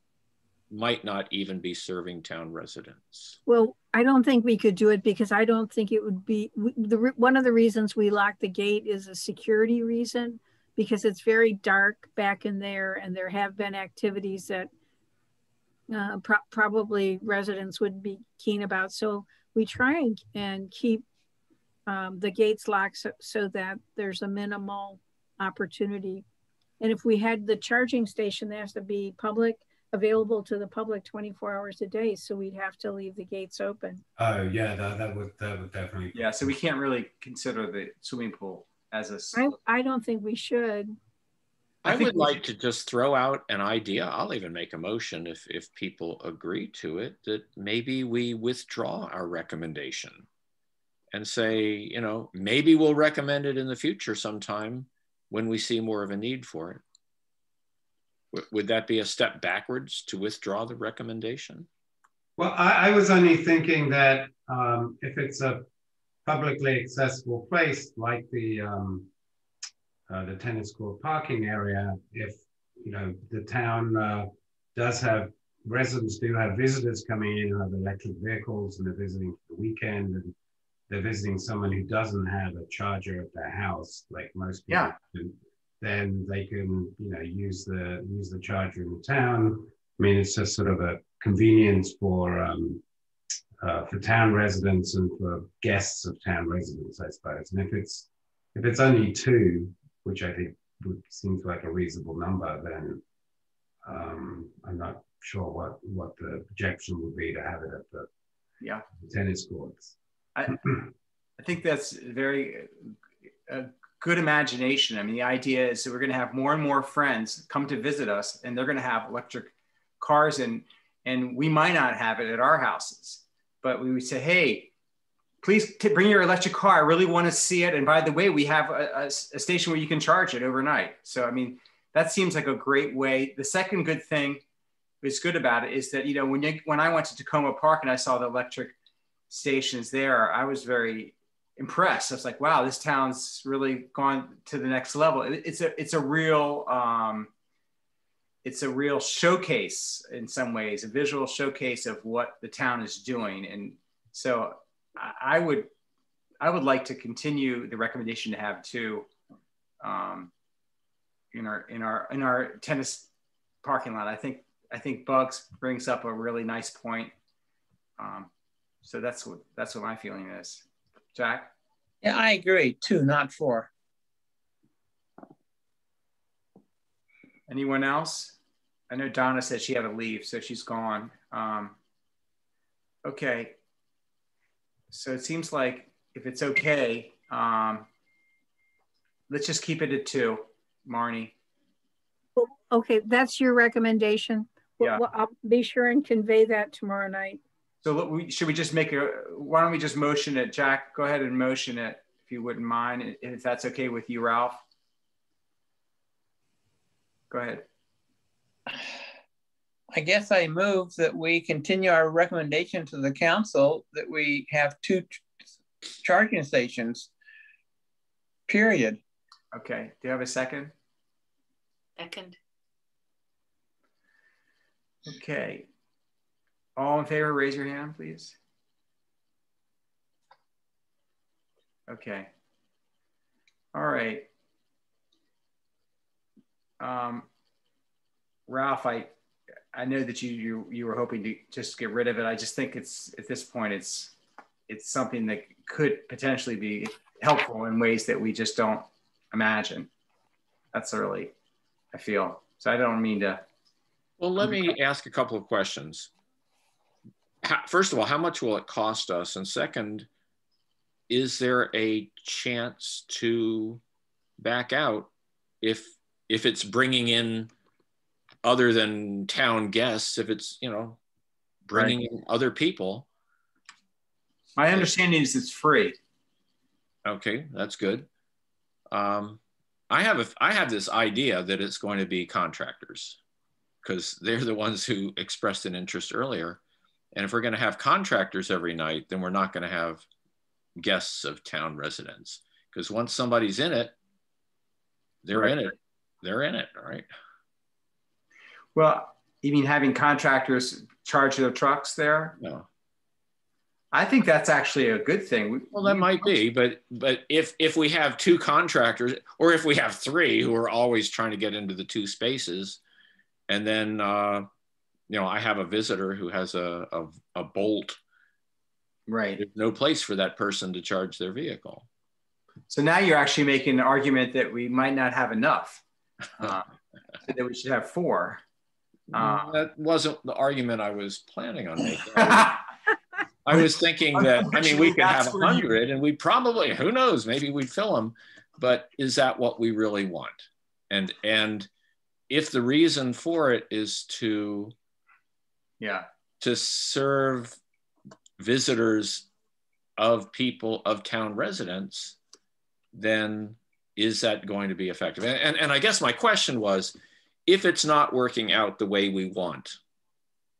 might not even be serving town residents? Well, I don't think we could do it because I don't think it would be, the, one of the reasons we locked the gate is a security reason because it's very dark back in there and there have been activities that uh, pro- probably residents would be keen about. So we try and, and keep um, the gates locked so, so that there's a minimal opportunity. And if we had the charging station, that has to be public, available to the public 24 hours a day. So we'd have to leave the gates open. Oh yeah, that, that would that would definitely. Yeah, so we can't really consider the swimming pool as a. s- I, I don't think we should. I I, would we like to just throw out an idea. I'll even make a motion if if people agree to it that maybe we withdraw our recommendation and say, you know, maybe we'll recommend it in the future sometime when we see more of a need for it. Would that be a step backwards to withdraw the recommendation? Well, I, I was only thinking that um, if it's a publicly accessible place like the um, uh, the tennis court parking area, if you know the town uh, does have residents do have visitors coming in who have electric vehicles and they're visiting for the weekend and they're visiting someone who doesn't have a charger at their house, like most people Yeah. do, then they can you know use the use the charger in the town. I mean, it's just sort of a convenience for um, uh, for town residents and for guests of town residents, I suppose. And if it's if it's only two, which I think would seems like a reasonable number, then um, I'm not sure what what the objection would be to have it at the, Yeah. the tennis courts. I think that's very a good imagination. I mean, the idea is that we're going to have more and more friends come to visit us, and they're going to have electric cars, and and we might not have it at our houses, but we would say, hey, please bring your electric car. I really want to see it. And by the way, we have a station where you can charge it overnight. So I mean, that seems like a great way. The second good thing that's good about it is that you know when you when I went to Takoma Park and I saw the electric stations there, I was very impressed. I was like, wow, this town's really gone to the next level. It's a it's a real um, it's a real showcase in some ways, a visual showcase of what the town is doing. And so I, would I would like to continue the recommendation to have two um, in our in our in our tennis parking lot. I think I think Bugs brings up a really nice point. Um, so that's what that's what my feeling is. Jack. Yeah, I agree. Two, not four. Anyone else? I know Donna said she had to leave, so she's gone. Um, okay. So it seems like if it's okay, um, let's just keep it at two, Marnie. Okay, that's your recommendation. Yeah. Well, I'll be sure and convey that tomorrow night. So we, should we just make a, why don't we just motion it? Jack, go ahead and motion it if you wouldn't mind, if that's okay with you, Ralph. Go ahead. I guess I move that we continue our recommendation to the council that we have two ch charging stations, period. Okay, do you have a second? Second. Okay. All in favor, raise your hand, please. Okay. All right. Um, Ralph, I I know that you, you you were hoping to just get rid of it. I just think it's at this point it's it's something that could potentially be helpful in ways that we just don't imagine. That's early, I feel. So I don't mean to. Well, let me ask a couple of questions. First of all, how much will it cost us? And second, is there a chance to back out if if it's bringing in other than town guests, if it's, you know, bringing right. in other people. My understanding is it's free. Okay, that's good. Um, I have a, I have this idea that it's going to be contractors because they're the ones who expressed an interest earlier. And if we're going to have contractors every night, then we're not going to have guests of town residents because once somebody's in it, they're right. in it. They're in it, all right? Well, you mean having contractors charge their trucks there? No. I think that's actually a good thing. Well, that might be, but but if if we have two contractors, or if we have three who are always trying to get into the two spaces, and then uh, you know I have a visitor who has a a, a bolt, right? There's no place for that person to charge their vehicle. So now you're actually making an argument that we might not have enough, uh, that we should have four. Uh, that wasn't the argument I was planning on making. I was, I was thinking that I mean we could have a hundred, and we probably who knows maybe we'd fill them, but is that what we really want? And and if the reason for it is to yeah to serve visitors of people of town residents, then is that going to be effective? And, and, and I guess my question was if it's not working out the way we want,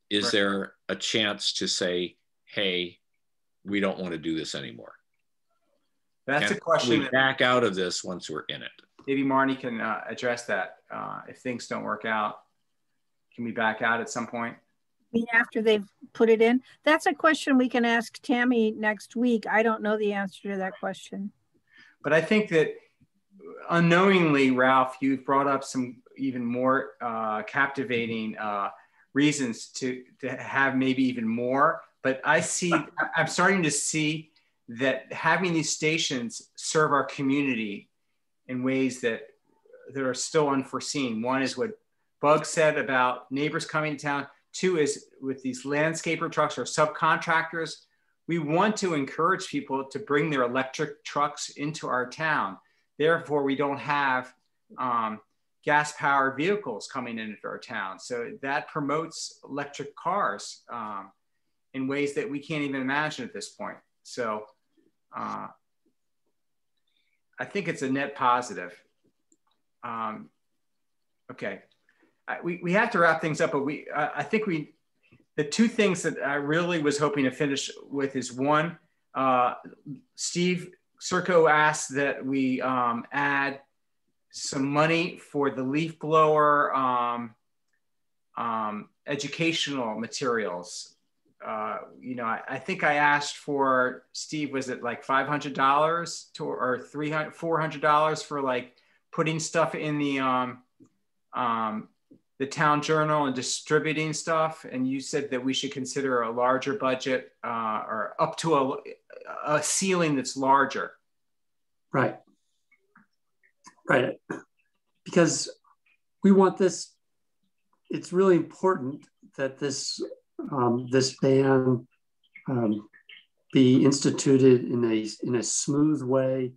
is right. there a chance to say, hey, we don't want to do this anymore? That's a question. We back out of this once we're in it. Maybe Marnie can uh, address that. Uh, if things don't work out, can we back out at some point? After they've put it in? That's a question we can ask Tammy next week. I don't know the answer to that question. But I think that unknowingly, Ralph, you've brought up some even more uh, captivating uh, reasons to, to have maybe even more. But I see, I'm starting to see that having these stations serve our community in ways that that are still unforeseen. One is what Bug said about neighbors coming to town. Two is with these landscaper trucks or subcontractors. We want to encourage people to bring their electric trucks into our town. Therefore, we don't have um, gas powered vehicles coming into our town. So that promotes electric cars um, in ways that we can't even imagine at this point. So uh, I think it's a net positive. Um, okay. I, we, we have to wrap things up, but we, uh, I think we, the two things that I really was hoping to finish with is one, uh, Steve Surko asked that we um, add some money for the leaf blower um, um, educational materials. Uh, you know, I, I, think I asked for Steve, was it like $500 to, or $300, $400 for like putting stuff in the um, um, the town journal and distributing stuff. And you said that we should consider a larger budget uh, or up to a, a ceiling that's larger. Right. Right. Because we want this, it's really important that this um, this ban um, be instituted in a in a smooth way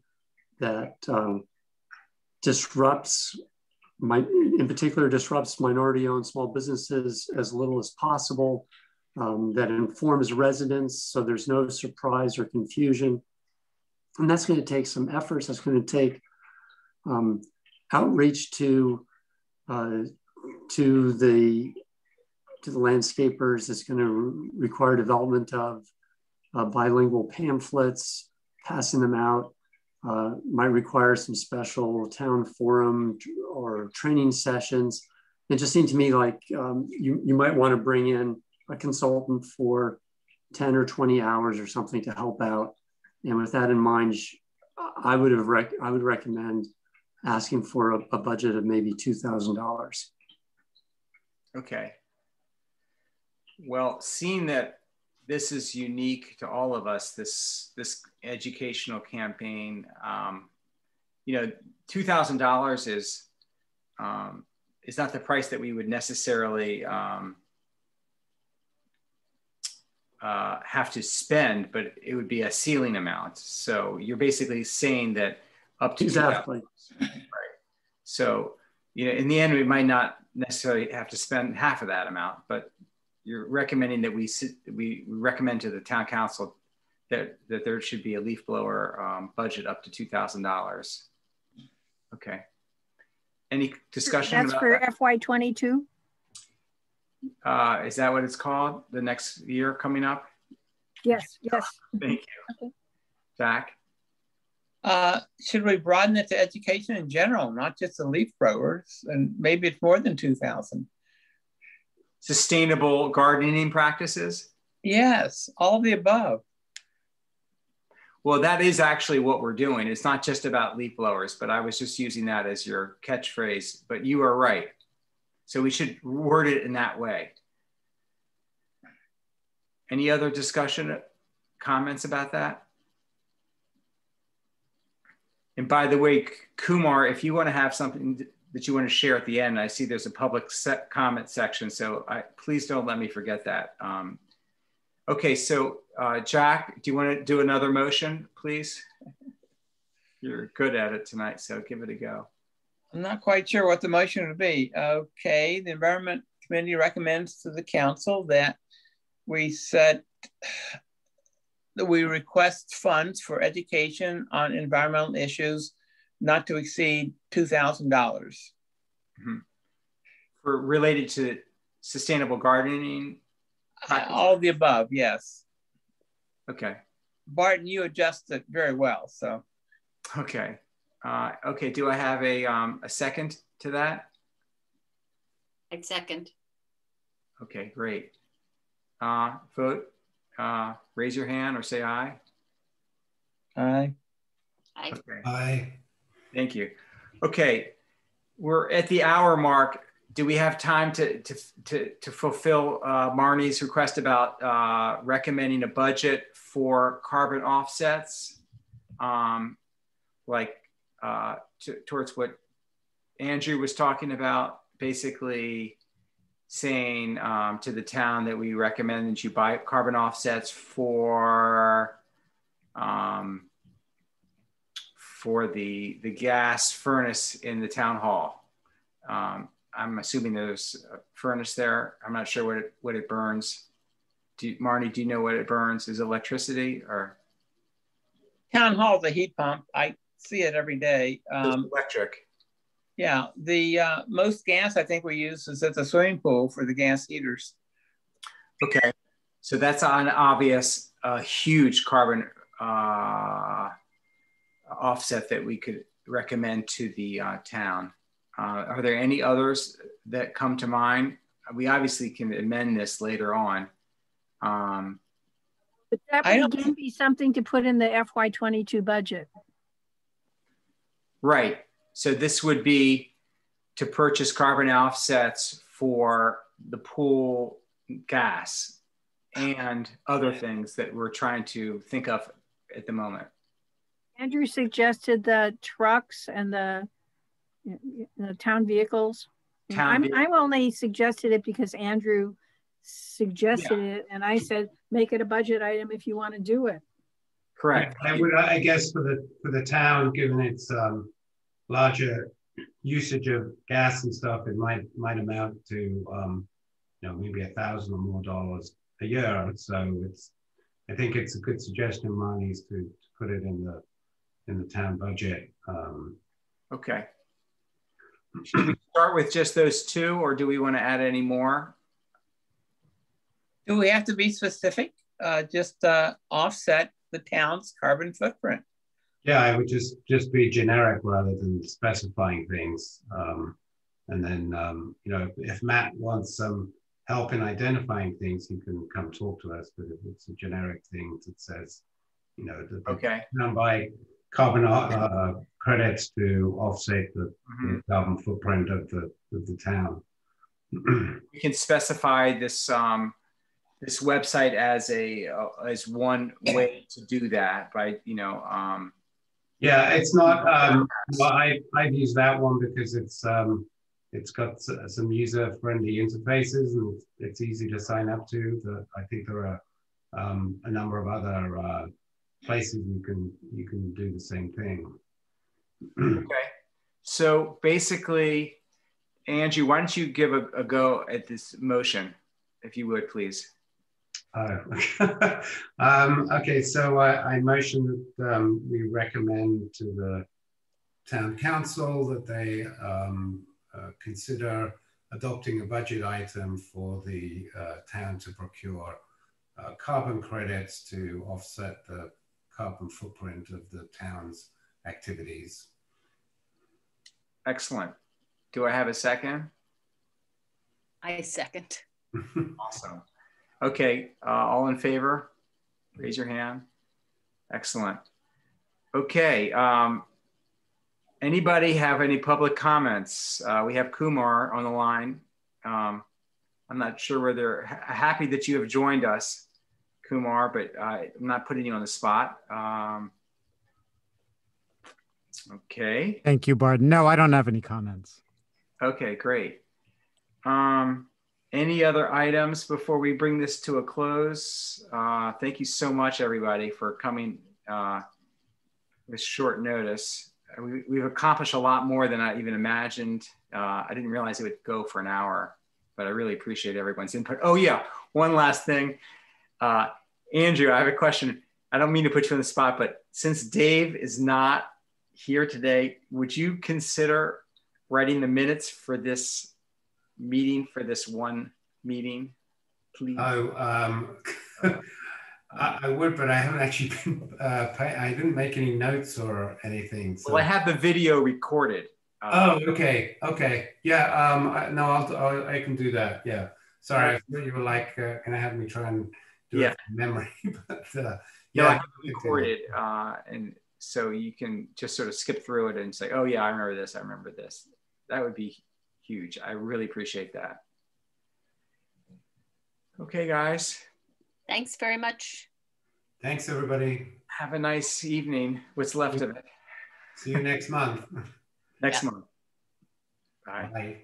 that um, disrupts my, in particular disrupts minority owned small businesses as little as possible, um, that informs residents so there's no surprise or confusion. And that's going to take some efforts. That's going to take um, outreach to uh, to the to the landscapers. It's going to re require development of uh, bilingual pamphlets, passing them out uh, might require some special town forum or training sessions. It just seemed to me like um, you, you might want to bring in a consultant for 10 or 20 hours or something to help out. And with that in mind, I would have rec- I would recommend asking for a, a budget of maybe $2,000. Okay. Well, seeing that this is unique to all of us. This this educational campaign. Um, you know, two thousand dollars is um, is not the price that we would necessarily um, uh, have to spend, but it would be a ceiling amount. So you're basically saying that up to exactly right. So you know, in the end, we might not necessarily have to spend half of that amount, but you're recommending that we sit, we recommend to the town council that, that there should be a leaf blower um, budget up to $2,000. Okay. Any discussion That's for that? FY22? Uh, is that what it's called? The next year coming up? Yes, yes. Thank you. Okay. Jack? Uh, should we broaden it to education in general, not just the leaf blowers? And maybe it's more than 2,000 sustainable gardening practices? Yes, all the above. Well, that is actually what we're doing. It's not just about leaf blowers, but I was just using that as your catchphrase. But you are right. So we should word it in that way. Any other discussion, comments about that? And by the way, Kumar, if you want to have something that you want to share at the end. I see there's a public comment section, so I, please don't let me forget that. Um, okay, so uh, Jack, do you want to do another motion, please? You're good at it tonight, so give it a go. I'm not quite sure what the motion would be. Okay, the Environment Committee recommends to the council that we set that we request funds for education on environmental issues not to exceed 2,000. dollars mm-hmm. For related to sustainable gardening? All the above, yes. Okay. Barton, you adjust it very well, so. Okay. Uh, okay, do I have a, um, a second to that? I second. Okay, great. Uh, vote, uh, raise your hand or say aye. Aye. Aye. Okay. Aye. Thank you. Okay, we're at the hour mark. Do we have time to, to, to, to fulfill uh, Marnie's request about uh, recommending a budget for carbon offsets? Um, like uh, to, towards what Andrew was talking about, basically saying um, to the town that we recommend that you buy carbon offsets for um, for the, the gas furnace in the town hall. Um, I'm assuming there's a furnace there. I'm not sure what it, what it burns. Do you, Marnie, do you know what it burns? Is it electricity or? Town hall, the heat pump. I see it every day. Um, electric. Yeah, the uh, most gas I think we use is at the swimming pool for the gas heaters. Okay, so that's an obvious, uh, huge carbon uh, offset that we could recommend to the uh, town. Uh, are there any others that come to mind? We obviously can amend this later on. Um, but that would again be something to put in the FY22 budget. Right. So this would be to purchase carbon offsets for the pool gas and other things that we're trying to think of at the moment. Andrew suggested the trucks and the, the town vehicles. Town I'm, I'm only suggested it because Andrew suggested it and I said, make it a budget item if you want to do it. Correct. I would, I guess, for the for the town, given its um, larger usage of gas and stuff, it might might amount to um, you know maybe a thousand or more dollars a year. So it's I think it's a good suggestion, Marnie's, to, to put it in the in the town budget. Um, Okay. Should we start with just those two or do we want to add any more? Do we have to be specific? Uh, just uh, offset the town's carbon footprint. yeah, I would just just be generic rather than specifying things. Um, and then um, you know, if Matt wants some help in identifying things, he can come talk to us. But if it's a generic thing that says, you know, the Okay. town buy carbon uh, credits to offset the, Mhm. the carbon footprint of the of the town. We can specify this um, this website as a uh, as one way to do that by you know um, yeah, it's not. Um, well, I I've used that one because it's um, it's got some user friendly interfaces and it's, it's easy to sign up to. The, I think there are um, a number of other uh, places you can you can do the same thing. Okay. So basically, Angie, why don't you give a, a go at this motion, if you would, please? Uh, um, okay, so I, I motion that um, we recommend to the town council that they um, uh, consider adopting a budget item for the uh, town to procure uh, carbon credits to offset the carbon footprint of the town's activities. Excellent. Do I have a second? I second. Awesome. Okay, uh, all in favor? Raise your hand. Excellent. Okay. Um, anybody have any public comments? Uh, we have Kumar on the line. Um, I'm not sure whether ha- happy that you have joined us, Kumar, but uh, I'm not putting you on the spot. Um, okay. Thank you, Bart. No, I don't have any comments. Okay, great. Um, any other items before we bring this to a close? Uh, thank you so much, everybody, for coming uh, with short notice. Uh, We, we've accomplished a lot more than I even imagined. Uh, I didn't realize it would go for an hour, but I really appreciate everyone's input. Oh, yeah, one last thing. Uh, Andrew, I have a question. I don't mean to put you on the spot, but since Dave is not here today, would you consider writing the minutes for this meeting, for this one meeting, please? Oh, um, I, I would, but I haven't actually been. Uh, I didn't make any notes or anything. So. Well, I have the video recorded. Uh, Oh, okay, okay, yeah. Um, I, no, I'll, I'll I can do that. Yeah. Sorry, I thought you were like uh, gonna have me try and do Yeah. it from memory, but uh, no, I yeah, have it recorded, uh, and so you can just sort of skip through it and say, "Oh yeah, I remember this. I remember this." That would be huge. I really appreciate that. Okay, guys, Thanks very much. Thanks, everybody. have a nice evening. What's left of it See you next month. next month. Bye. Bye.